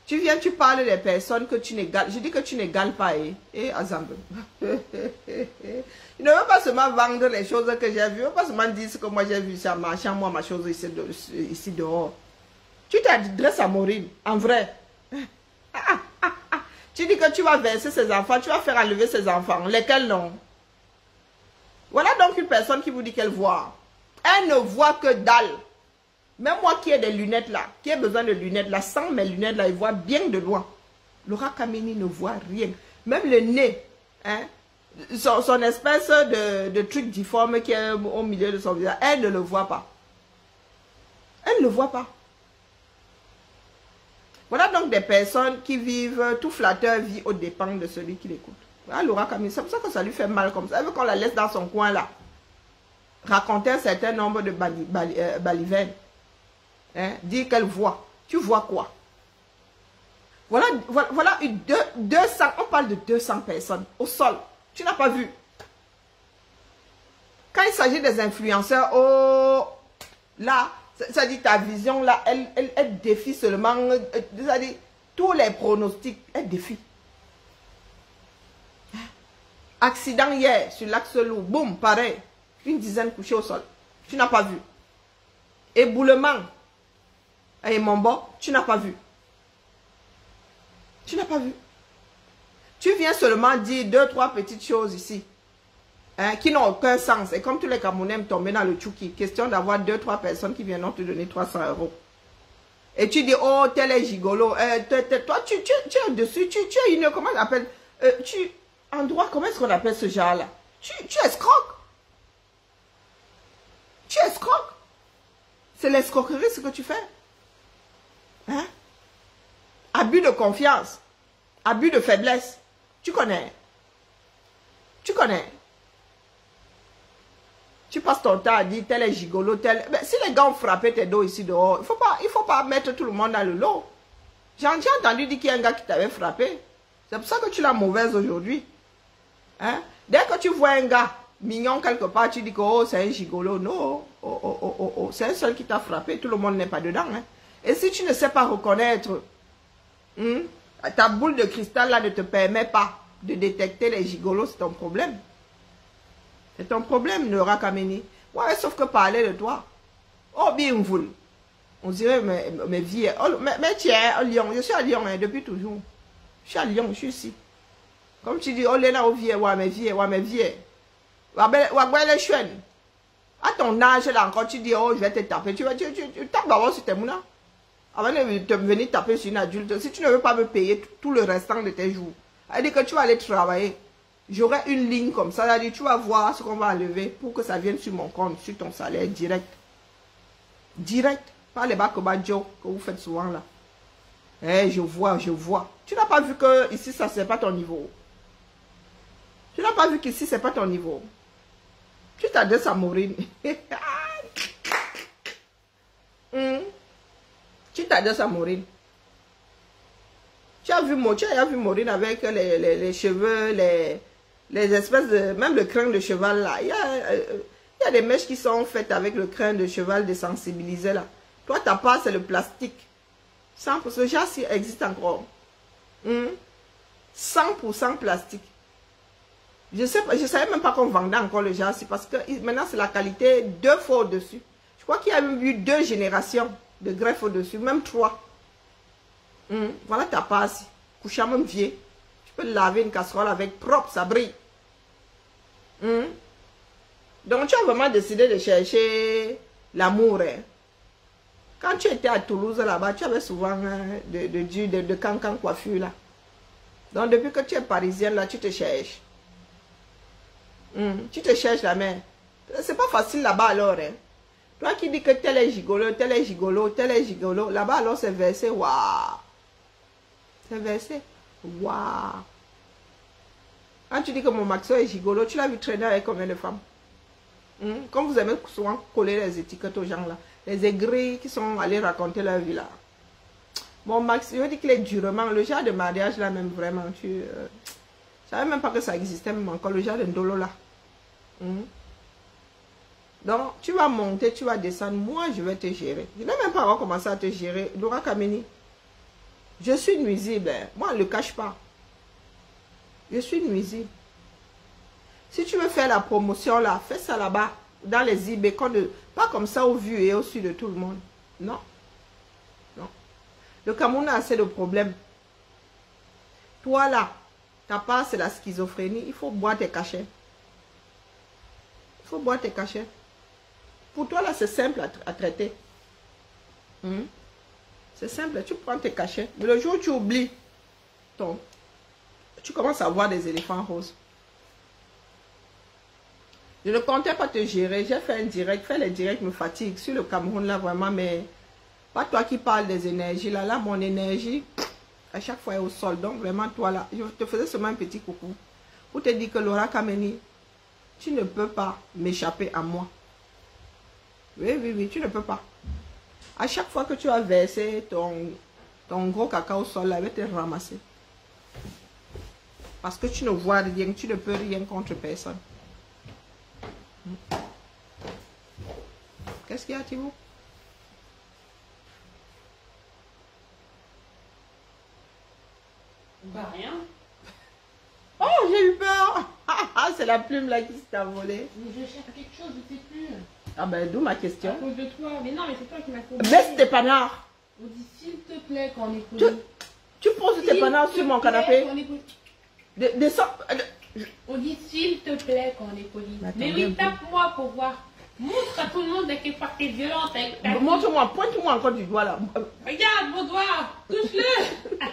Tu viens, tu parles des personnes que tu n'égales. Je dis que tu n'égales pas. Eh? et Azambe. Il ne veut pas seulement vendre les choses que j'ai vues. Il ne veut pas seulement dire ce que moi j'ai vu ça marchant, moi, ma chose ici, ici dehors. Tu t'adresses à Maureen, en vrai. tu dis que tu vas verser ses enfants, tu vas faire enlever ses enfants. Lesquels non? Voilà donc une personne qui vous dit qu'elle voit. Elle ne voit que dalle. Même moi qui ai des lunettes là, qui ai besoin de lunettes là, sans mes lunettes là, il voit bien de loin. Laura Kamini ne voit rien. Même le nez, hein, son, espèce de, truc difforme qui est au milieu de son visage, elle ne le voit pas. Elle ne le voit pas. Voilà donc des personnes qui vivent, tout flatteur vit au dépens de celui qui l'écoute. Voilà Laura Camille, c'est pour ça que ça lui fait mal comme ça. Elle veut qu'on la laisse dans son coin là. Raconter un certain nombre de bali, euh, balivernes. Hein? Dire qu'elle voit. Tu vois quoi? Voilà, voilà, voilà une, deux, 200, on parle de 200 personnes au sol. Tu n'as pas vu. Quand il s'agit des influenceurs, oh, là, ça dit ta vision là, elle, elle, défie seulement, ça euh, dit tous les pronostics, elle défie. Accident hier sur l'axe lourd, boum, pareil, une dizaine couchés au sol. Tu n'as pas vu. Éboulement. Et mon bon, tu n'as pas vu. Tu n'as pas vu. Tu viens seulement dire deux, trois petites choses ici. Hein, qui n'ont aucun sens. Et comme tous les Camerounais tombent dans le tchouki, question d'avoir deux, trois personnes qui viennent te donner 300 euros. Et tu dis, oh, tel est gigolo. Euh, toi, tu, es dessus, tu, tu es une, comment on appelle, euh, tu, en droit, comment est-ce qu'on appelle ce genre-là? Tu, tu escroques. Tu escroques. C'est l'escroquerie ce que tu fais. Hein? Abus de confiance. Abus de faiblesse. Tu connais. Tu connais. Tu passes ton temps à dire tel est gigolo, tel... Mais si les gars ont frappé tes dos ici dehors, il ne faut, pas, mettre tout le monde dans le lot. J'ai entendu dire qu'il y a un gars qui t'avait frappé. C'est pour ça que tu l'as mauvaise aujourd'hui. Hein? Dès que tu vois un gars mignon quelque part, tu dis que oh, c'est un gigolo. Non, oh, oh, oh, oh, oh. c'est un seul qui t'a frappé. Tout le monde n'est pas dedans. Hein? Et si tu ne sais pas reconnaître, hmm, ta boule de cristal là ne te permet pas de détecter les gigolos, c'est ton problème. C'est ton problème, Nora Kameni. Ouais, sauf que parler de toi. Oh, bien, vous. On dirait mes, mes vies. Oh, mais, mais tiens, à Lyon. Je suis à Lyon hein, depuis toujours. Je suis à Lyon, je suis ici. Comme tu dis, oh, là, au vieux, ouais, mes vieux, ouais, mes vieux. Ouais, les chouettes. À ton âge, là, encore, tu dis, oh, je vais te taper. Tu vas, tu, tu, tu tapes d'abord sur tes mounas. Avant de venir taper sur une adulte, si tu ne veux pas me payer tout le restant de tes jours, elle dit que tu vas aller travailler j'aurai une ligne comme ça. cest tu vas voir ce qu'on va enlever pour que ça vienne sur mon compte, sur ton salaire direct. Direct. Pas les bacs que vous faites souvent là. Eh, je vois, je vois. Tu n'as pas vu que ici, ça, c'est pas ton niveau. Tu n'as pas vu qu'ici, c'est pas ton niveau. Tu t'adresses à Maureen. Hmm? Tu t'adresses à Maureen. Tu as vu, tu vu Maureen avec les, les cheveux, les, les espèces de, même le crâne de cheval là, il y, a, euh, il y a des mèches qui sont faites avec le crâne de cheval désensibilisé là. Toi, ta part, c'est le plastique. 100%, ce genre existe encore. 100% hmm? plastique. Je sais pas, je savais même pas qu'on vendait encore le jassy parce que maintenant c'est la qualité deux fois au-dessus. Je crois qu'il y a eu deux générations de greffe au-dessus, même trois. Hmm? Voilà ta passe. Couche même vieux laver une casserole avec propre, ça brille. Hmm? Donc tu as vraiment décidé de chercher l'amour. Hein. Quand tu étais à Toulouse là-bas, tu avais souvent hein, de, de, de, cancan coiffure là. Donc depuis que tu es parisienne là, tu te cherches. Hmm? Tu te cherches la main. C'est pas facile là-bas alors. Hein. Toi qui dis que tel est gigolo, tel est gigolo, tel est gigolo, là-bas alors c'est versé, waouh. C'est versé. Waouh Quand tu dis que mon maxo est gigolo, tu l'as vu traîner avec combien de femmes? Hmm? Comme vous aimez souvent coller les étiquettes aux gens là. Les aigris qui sont allés raconter leur vie là. Bon, Max, je dire qu'il est durement. Le genre de mariage là, même vraiment, tu. Euh, je savais même pas que ça existait, même encore le genre de Ndolo là. Hmm? Donc, tu vas monter, tu vas descendre. Moi, je vais te gérer. Je n'ai même pas encore commencé à te gérer. Laura Kameni. Je suis nuisible. Moi, ne le cache pas. Je suis nuisible. Si tu veux faire la promotion là, fais ça là-bas, dans les ne- pas comme ça au vu et au su de tout le monde. Non. Non. Le Cameroun a assez de problèmes. Toi là, ta part c'est la schizophrénie, il faut boire tes cachets. Il faut boire tes cachets. Pour toi là, c'est simple à, tra- à traiter. Hmm? C'est simple, tu prends tes cachets. Mais le jour où tu oublies, ton, tu commences à voir des éléphants roses. Je ne comptais pas te gérer. J'ai fait un direct. Faire les directs me fatigue. Sur le Cameroun, là, vraiment, mais pas toi qui parles des énergies. Là, là, mon énergie, à chaque fois, est au sol. Donc, vraiment, toi, là, je te faisais seulement un petit coucou. Pour te dire que Laura Kameni, tu ne peux pas m'échapper à moi. Oui, oui, oui, tu ne peux pas. À chaque fois que tu as versé ton, ton gros caca au sol, là, je vais te ramasser. Parce que tu ne vois rien, tu ne peux rien contre personne. Qu'est-ce qu'il y a, Thibaut? Bah rien. Oh, j'ai eu peur Ah, C'est la plume là qui s'est envolée. Mais je cherche quelque chose, je sais plus. Ah ben, d'où ma À question. cause de toi. Mais non, mais c'est toi qui m'as coupé. Baisse tes panards. On dit s'il te plaît quand on est Tu, poli. tu poses tes panards sur mon canapé. Descends. On dit s'il te plaît quand on est poli. Mais oui, tape-moi pour voir. Montre à tout le monde de quelle part t'es violente. Montre-moi, pointe-moi encore du doigt là. Regarde mon doigt, touche-le.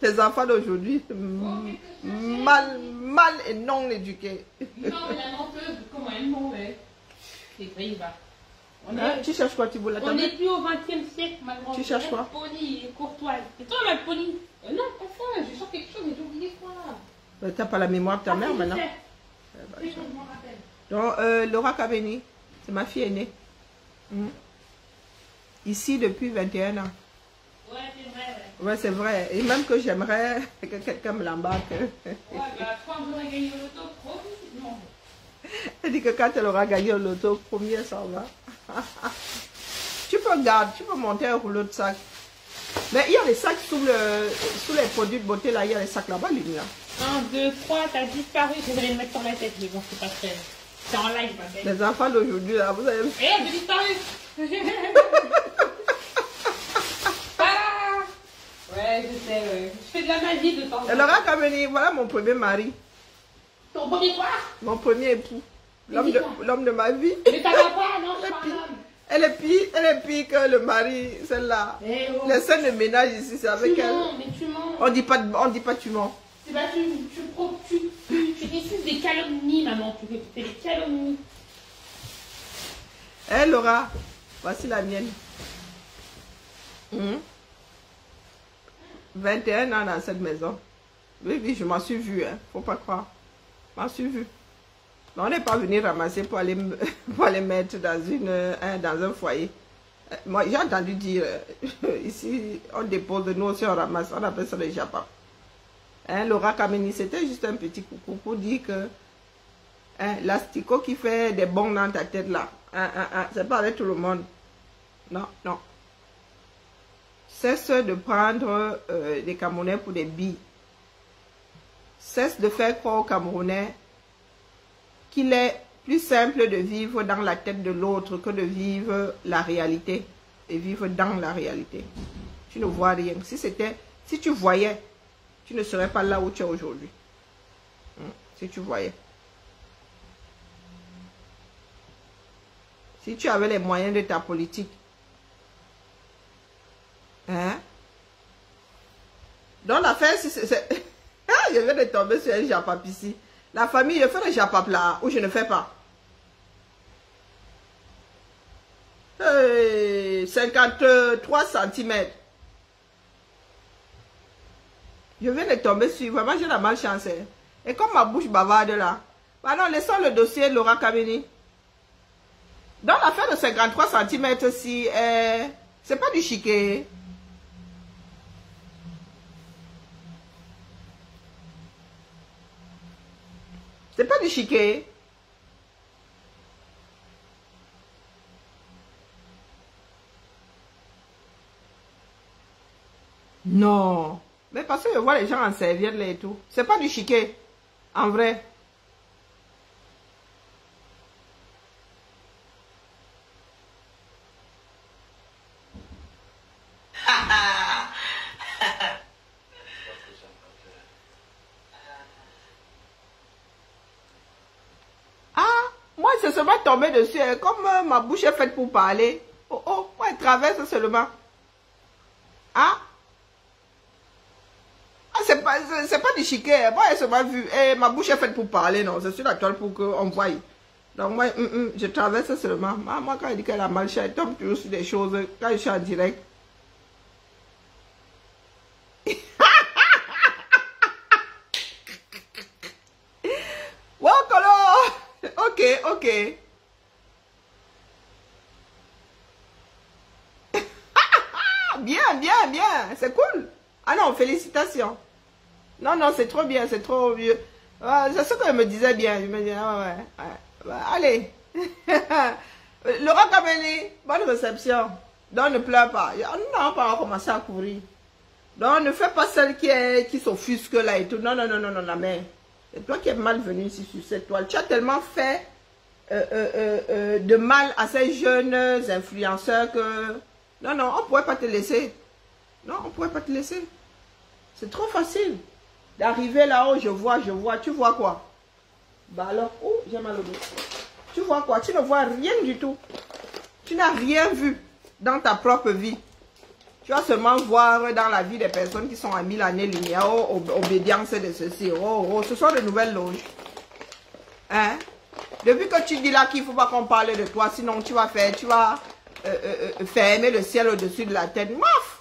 Tes enfants d'aujourd'hui, mal, mal et non éduqués. non, mais la menteuse, vrai, il va. On Hein, est, Tu cherches quoi, Thibault on n'est plus au 20 e siècle, ma grande. Tu cherches quoi Poli et courtoise. C'est toi, ma poli. Euh, non, pas ça, je cherche quelque chose, mais j'ai oublié quoi. Euh, T'as pas la mémoire de ta Ah, mère maintenant ben, Oui, je m'en rappelle. Donc, euh, Laura Kabeni, c'est ma fille aînée. Hmm. Ici depuis 21 ans. Ouais, c'est vrai, ouais. Ouais, c'est vrai. Et même que j'aimerais que quelqu'un me l'embarque. Ouais, bah, quand promis. Non. Elle dit que quand elle aura gagné au loto, premier ça va? tu peux garder, tu peux monter un rouleau de sac. Mais il y a les sacs sous, le, sous les produits de beauté là, il y a les sacs là-bas, lui là. 1, 2, 3, t'as disparu. Je vais le mettre sur la tête, mais bon, c'est pas très. C'est en live, ma belle. Les enfants d'aujourd'hui là, vous avez Eh, j'ai disparu Ah Ouais, je sais, ouais. Je fais de la magie de temps en temps. Laura Kabeni, voilà mon premier mari, Ton premier quoi? Mon premier époux, l'homme de, de ma vie. Va pas, non, je Elle est pire. Elle est pire, elle est pire que le mari, celle-là. Eh oh. Les scènes de ménage ici, c'est avec Tu elle. mens, mais tu mens. On dit pas, on dit pas tu mens. C'est pas tu, tu, tu, tu, des calomnies, maman. Tu fais des calomnies. Hé Laura, voici la mienne. Hmm? 21 ans dans cette maison. Oui, oui, je m'en suis vue, hein. Faut pas croire. Je m'en suis vue. On n'est pas venu ramasser pour aller, pour mettre dans, une, un, dans un foyer. Euh, Moi, j'ai entendu dire, euh, ici, on dépose, nous aussi on ramasse, on appelle ça le japa. Hein, Laura Kameni, c'était juste un petit coucou pour dire que Hein, l'astico qui fait des bons dans ta tête là. Hein, hein, c'est pas avec tout le monde. Non, non. Cesse de prendre euh, des Camerounais pour des billes. Cesse de faire croire aux Camerounais qu'il est plus simple de vivre dans la tête de l'autre que de vivre la réalité. Et vivre dans la réalité. Tu ne vois rien. Si c'était, si tu voyais, tu ne serais pas là où tu es aujourd'hui. Hein, Si tu voyais. Si tu avais les moyens de ta politique. Hein? Donc l'affaire, si c'est... je viens de tomber sur un japap ici. La famille, je fais le japap là, ou je ne fais pas. Hey, 53 cm. Je viens de tomber sur... Vraiment, j'ai la malchance. hein. Et comme ma bouche bavarde là. Bah non, laissons le dossier Laura Kamini. Dans l'affaire de 53 cm, si euh, c'est pas du chiquet. C'est pas du chiquet. Non. Mais parce que je vois les gens en serviette là et tout. C'est pas du chiquet. En vrai. Ah, tombé dessus. hein. Comme euh, ma bouche est faite pour parler. Oh, oh, elle traverse seulement. Ah? Ah, c'est pas, c'est- pas du chiquet. hein. Moi, elle se m'a vu. Eh, ma bouche est faite pour parler, non. C'est sur la toile pour qu'on voie. Donc, moi, hum, hum, je traverse seulement. Moi, moi, quand elle dit qu'elle a mal, elle tombe toujours sur des choses. Quand je suis en direct. Ok, ok. bien, bien, bien. C'est cool. Ah non, félicitations. Non, non, c'est trop bien, c'est trop vieux. Ah, c'est ce que je me disais bien. Je me disais, ah ouais, ouais. Bah, allez. Laura Kameni, bonne réception. Donc, ne pleure pas. Ah, Non, pas va commencer à courir. Donc, ne fais pas celle qui, qui s'offusque là et tout. Non, non, non, non, non, non, mais c'est toi qui es mal venu ici sur cette toile. Tu as tellement fait euh, euh, euh, de mal à ces jeunes influenceurs que... Non, non, on ne pourrait pas te laisser. Non, on ne pourrait pas te laisser. C'est trop facile d'arriver là-haut, je vois, je vois. Tu vois quoi? Bah alors, oh, j'ai mal au dos. Tu vois quoi? Tu ne vois rien du tout. Tu n'as rien vu dans ta propre vie. Tu vas seulement voir dans la vie des personnes qui sont à mille années-lumière, oh, ob- obédience de ceci. Oh, oh, ce sont de nouvelles loges. Hein? Depuis que tu dis là qu'il ne faut pas qu'on parle de toi, sinon tu vas faire, tu vas euh, euh, euh, fermer le ciel au-dessus de la tête. Mouf!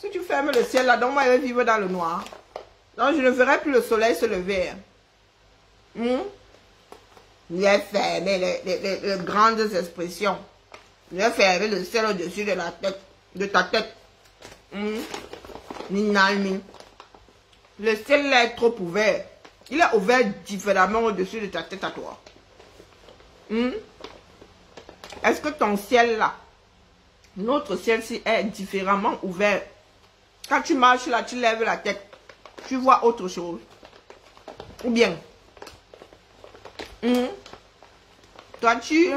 Si tu fermes le ciel là, donc moi je vais vivre dans le noir. Donc je ne verrai plus le soleil se lever. Fermé les, les- les- les grandes expressions. Est fermé le ciel au-dessus de la tête, de ta tête. Ninalmi. Le ciel là est trop ouvert. Il est ouvert différemment au-dessus de ta tête à toi. Hmm? Est-ce que ton ciel là, notre ciel-ci est différemment ouvert Quand tu marches là, tu lèves la tête, tu vois autre chose. Ou bien, hmm? toi tu...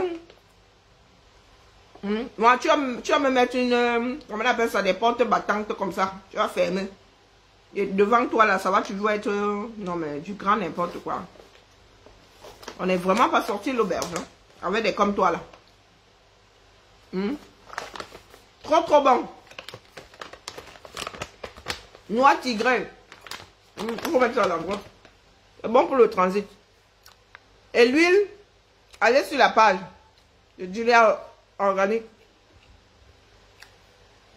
hmm, Moi, tu vas, tu vas me mettre une... Comment on appelle ça Des portes battantes comme ça. Tu vas fermer. Et devant toi là, ça va toujours être... euh, Non mais du grand n'importe quoi. On n'est vraiment pas sorti l'auberge. hein, avec des comme toi là. Trop trop bon. Noix tigrée. Il faut mettre ça à l'endroit. C'est bon pour le transit. Et l'huile, allez sur la page de Julia Organique.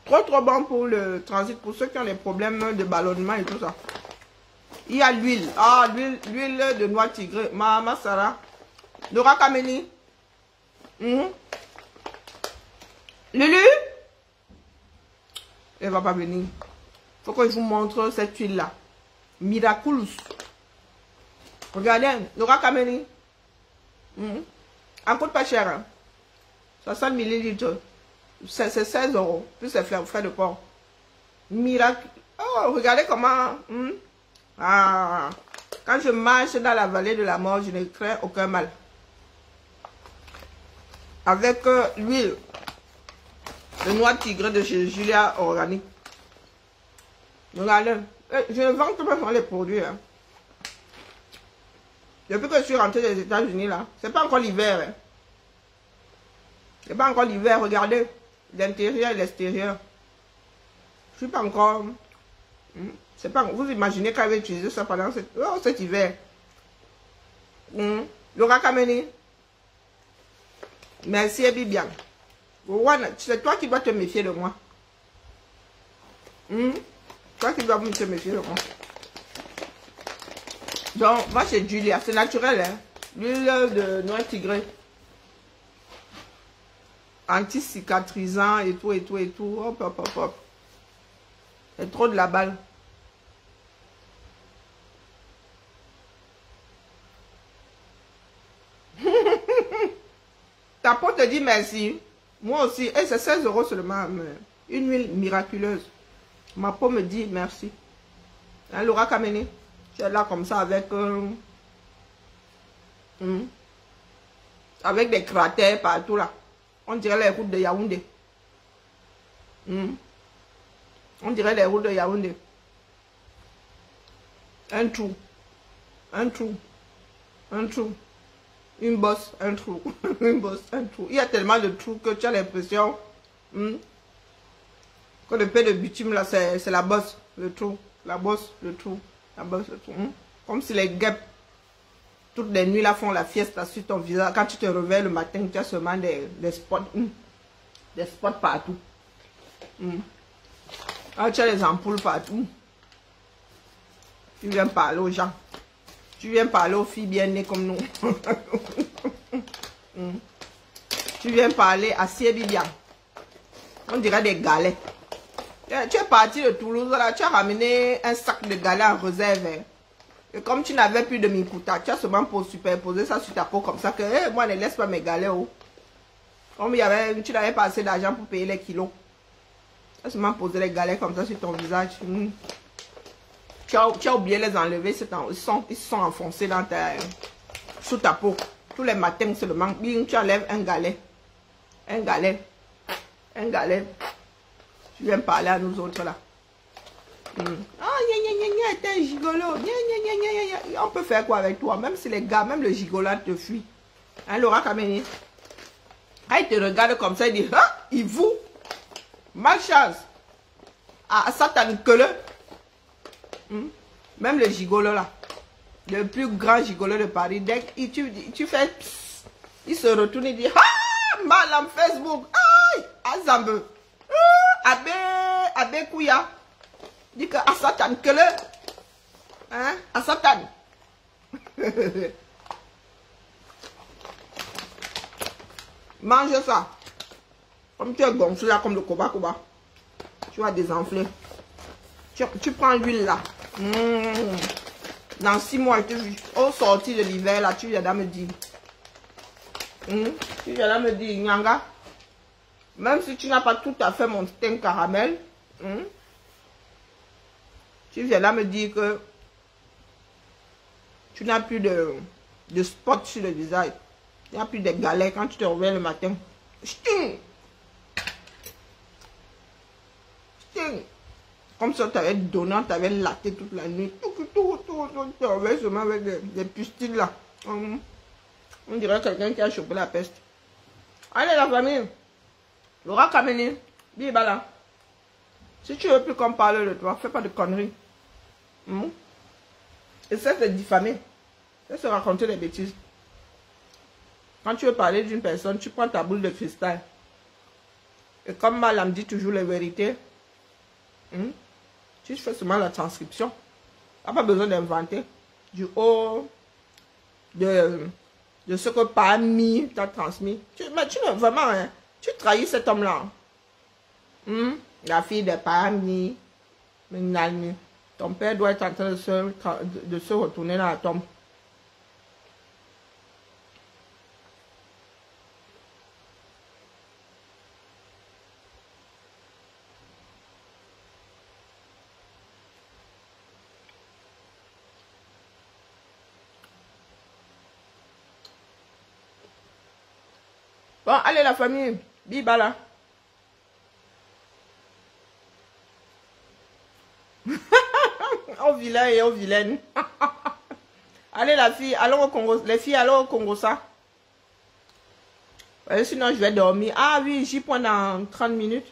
Trop trop bon pour le transit, pour ceux qui ont des problèmes de ballonnement et tout ça. Il y a l'huile. Ah, l'huile, de noix tigrée. Mama Sarah. Dora Kameni. Mhm. Lulu Elle va pas venir. Faut que je vous montre cette huile-là. Miraculous. Regardez, Dora Kameni. Mhm. Elle coûte pas cher. Hein. 60 millilitres. C'est c'est 16 euros. Plus les frais, de port. Miracle. Oh, regardez comment. hmm. Ah, quand je marche dans la vallée de la mort, je ne crains aucun mal. Avec euh, l'huile de noix tigre de chez Julia Organique. Euh, je ne vends pas vraiment les produits. hein. Depuis que je suis rentrée des États-Unis, là, c'est pas encore l'hiver. hein. C'est pas encore l'hiver, regardez. L'intérieur et l'extérieur. Je suis pas encore. Hmm. C'est pas. Vous imaginez qu'elle avait utilisé ça pendant cet, oh, cet hiver. Hmm. Laura Kameni. Merci, Bibian. C'est toi qui dois te méfier de moi. Hmm? Toi qui dois méfier de moi. Donc, moi, c'est Julia. C'est naturel, hein. L'huile de noix tigrée anti-cicatrisant et tout, et tout, et tout. Hop, hop, hop, hop. C'est trop de la balle. Ta peau te dit merci. Moi aussi. Et c'est 16 euros seulement. Une huile miraculeuse. Ma peau me dit merci. Hein, Laura Kameni, tu es là comme ça avec... euh, hum, avec des cratères partout là. On dirait les routes de Yaoundé. Hum. On dirait les routes de Yaoundé. Un trou. Un trou. Un trou. Une bosse, un trou. Une bosse, un trou. Il y a tellement de trous que tu as l'impression hum, peu de bitume là, c'est la bosse, le trou. La bosse, le trou. La bosse, le trou. hum. Comme si les guêpes, toutes les nuits là, font la fiesta sur ton visage. Quand tu te réveilles le matin, tu as seulement des, des spots. hum, Des spots partout. Hum. Ah, tu as les ampoules partout. Tu viens parler aux gens. Tu viens parler aux filles bien nées comme nous. Tu viens parler à Siebibian. On dirait des galets. Tu es- tu es parti de Toulouse, là, tu as ramené un sac de galets en réserve. hein. Et comme tu n'avais plus de mikuta, tu as seulement pour superposer ça sur ta peau comme ça que eh, moi ne laisse pas mes galets. Oh. Comme y avait, tu n'avais pas assez d'argent pour payer les kilos. Tu as seulement posé les galets comme ça sur ton visage. Mm. Tu as, tu as oublié les enlever, ils, sont, sont enfoncés dans sous ta peau. Tous les matins seulement, bing, tu enlèves un galet. Un galet. Un galet. Tu viens parler à nous autres là. Hmm. Ah, gna gna, t'es un gigolo. Gna gna gna. On peut faire quoi avec toi? Même si les gars, même le gigolade te fuit. Hein, Laura Kameni Ah, il te regarde comme ça, il dit, ah, il vous. Malchance. Ah, Satan que le. Hmm. Même le gigolo là, le plus grand gigolo de Paris, dès que tu, tu fais il se retourne et dit Ah, madame Facebook, aïe, Azambe, ah, Abbé, Abbé Kouya, dit que à Satan que le, hein, à Satan. Mange ça. Comme tu es gonflé là, comme le koba koba, tu vas désenfler. Tu, tu prends l'huile là. Mmh. Dans six mois, je te- au sorti de l'hiver là, tu viendras me dire. Mmh. Tu viendras me dire, Nyanga, même si tu n'as pas tout à fait mon teint caramel, mmh, tu viendras me dire que tu n'as plus de, spots sur le visage. Tu n'as plus de galets quand tu te réveilles le matin. Sting! Sting! Comme ça, tu avais donné, tu avais laté toute la nuit. Tout, tout, tout, tout, tu avais seulement avec des, des pustules là. Hum. On dirait quelqu'un qui a chopé la peste. Allez, la famille. Laura Kameni, Biba là. Si tu veux plus qu'on parle de toi, fais pas de conneries. Hum. Essaie de diffamer. Essaie de raconter des bêtises. Quand tu veux parler d'une personne, tu prends ta boule de cristal. Et comme Malam dit toujours les vérités, hum, tu fais seulement la transcription. Tu n'as pas besoin d'inventer du haut de, de ce que Pami t'a transmis. Tu, mais tu ne vraiment, hein, tu trahis cet homme-là. Hum, La fille de Pami, Nalmi. Ton père doit être en train de se, de se retourner dans la tombe. Bon, allez la famille, Bibala. au vilain et au vilaine. allez la fille, allons au Congo, les filles, allons au Congo ça. Ouais, sinon je vais dormir. Ah oui, j'y prends dans 30 minutes.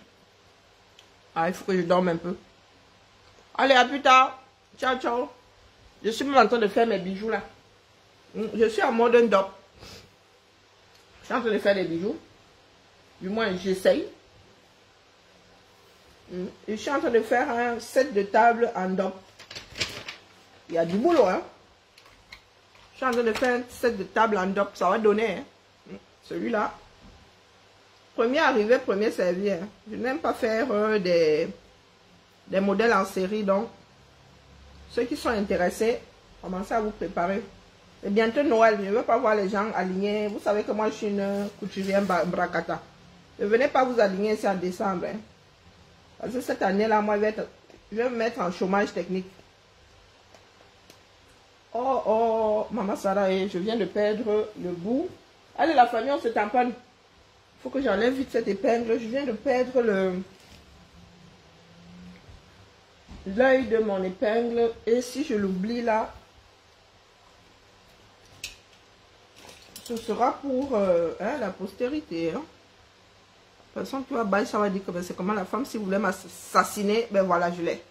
Ah, il faut que je dorme un peu. Allez, à plus tard. Ciao, ciao. Je suis même en train de faire mes bijoux là. Mm, Je suis en mode dop. Je suis en train de faire des bijoux. Du moins, j'essaye. Et je suis en train de faire un set de table en dop. Il y a du boulot, hein. Je suis en train de faire un set de table en dop. Ça va donner, hein. Mm. Celui-là. Premier arrivé, premier servi. hein. Je n'aime pas faire euh, des, des modèles en série, donc ceux qui sont intéressés, commencez à vous préparer. Et bientôt Noël, je ne veux pas voir les gens alignés. Vous savez que moi je suis une couturière bra- bracata. Ne venez pas vous aligner ici en décembre. hein. Parce que cette année-là, moi, je vais me mettre en chômage technique. Oh, oh, maman Sarah, eh, je viens de perdre le bout. Allez, la famille, on se tamponne. Il faut que j'enlève vite cette épingle. Je viens de perdre le l'œil de mon épingle. Et si je l'oublie là, ce sera pour euh, hein, la postérité. Hein. Toute façon, tu vois, ça va dire que ben, c'est comment la femme, si vous voulez m'assassiner, ben voilà, je l'ai.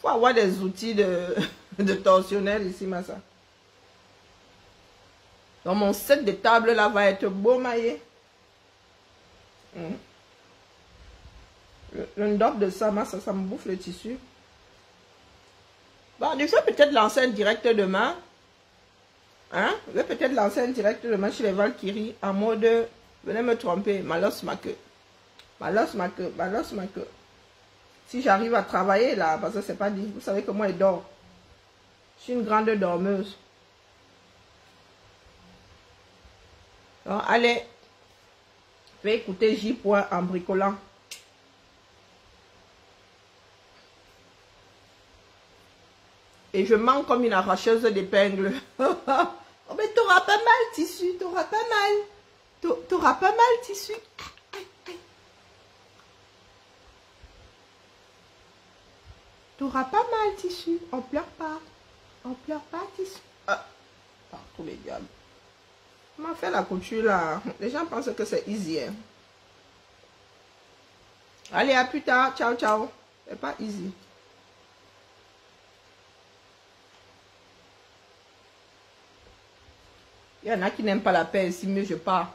Faut avoir des outils de, de torsionnel ici, ma ça. Donc, mon set de table là va être beau maillé. Hmm. Le, le de ça, ça, ça me bouffe le tissu. Bon, je vais peut-être lancer un direct demain. Hein? Je vais peut-être lancer un direct demain chez les Valkyries en mode venez me tromper, malos ma queue. Malos ma queue, malos ma queue. Si j'arrive à travailler là, parce que c'est pas dit, vous savez que moi je dors. Je suis une grande dormeuse. Allez, je vais écouter J. en bricolant. Et je mens comme une arracheuse d'épingles. oh, mais t'auras pas mal, tissu, t'auras pas mal. T'auras pas mal, tissu. T'auras pas mal, tissu. On pleure pas. On pleure pas, tissu. Ah, tous les diables. M'a fait la couture là. Les gens pensent que c'est easy. Hein. Allez, à plus tard. Ciao, ciao. C'est pas easy. Il y en a qui n'aiment pas la paix, si mieux je pars.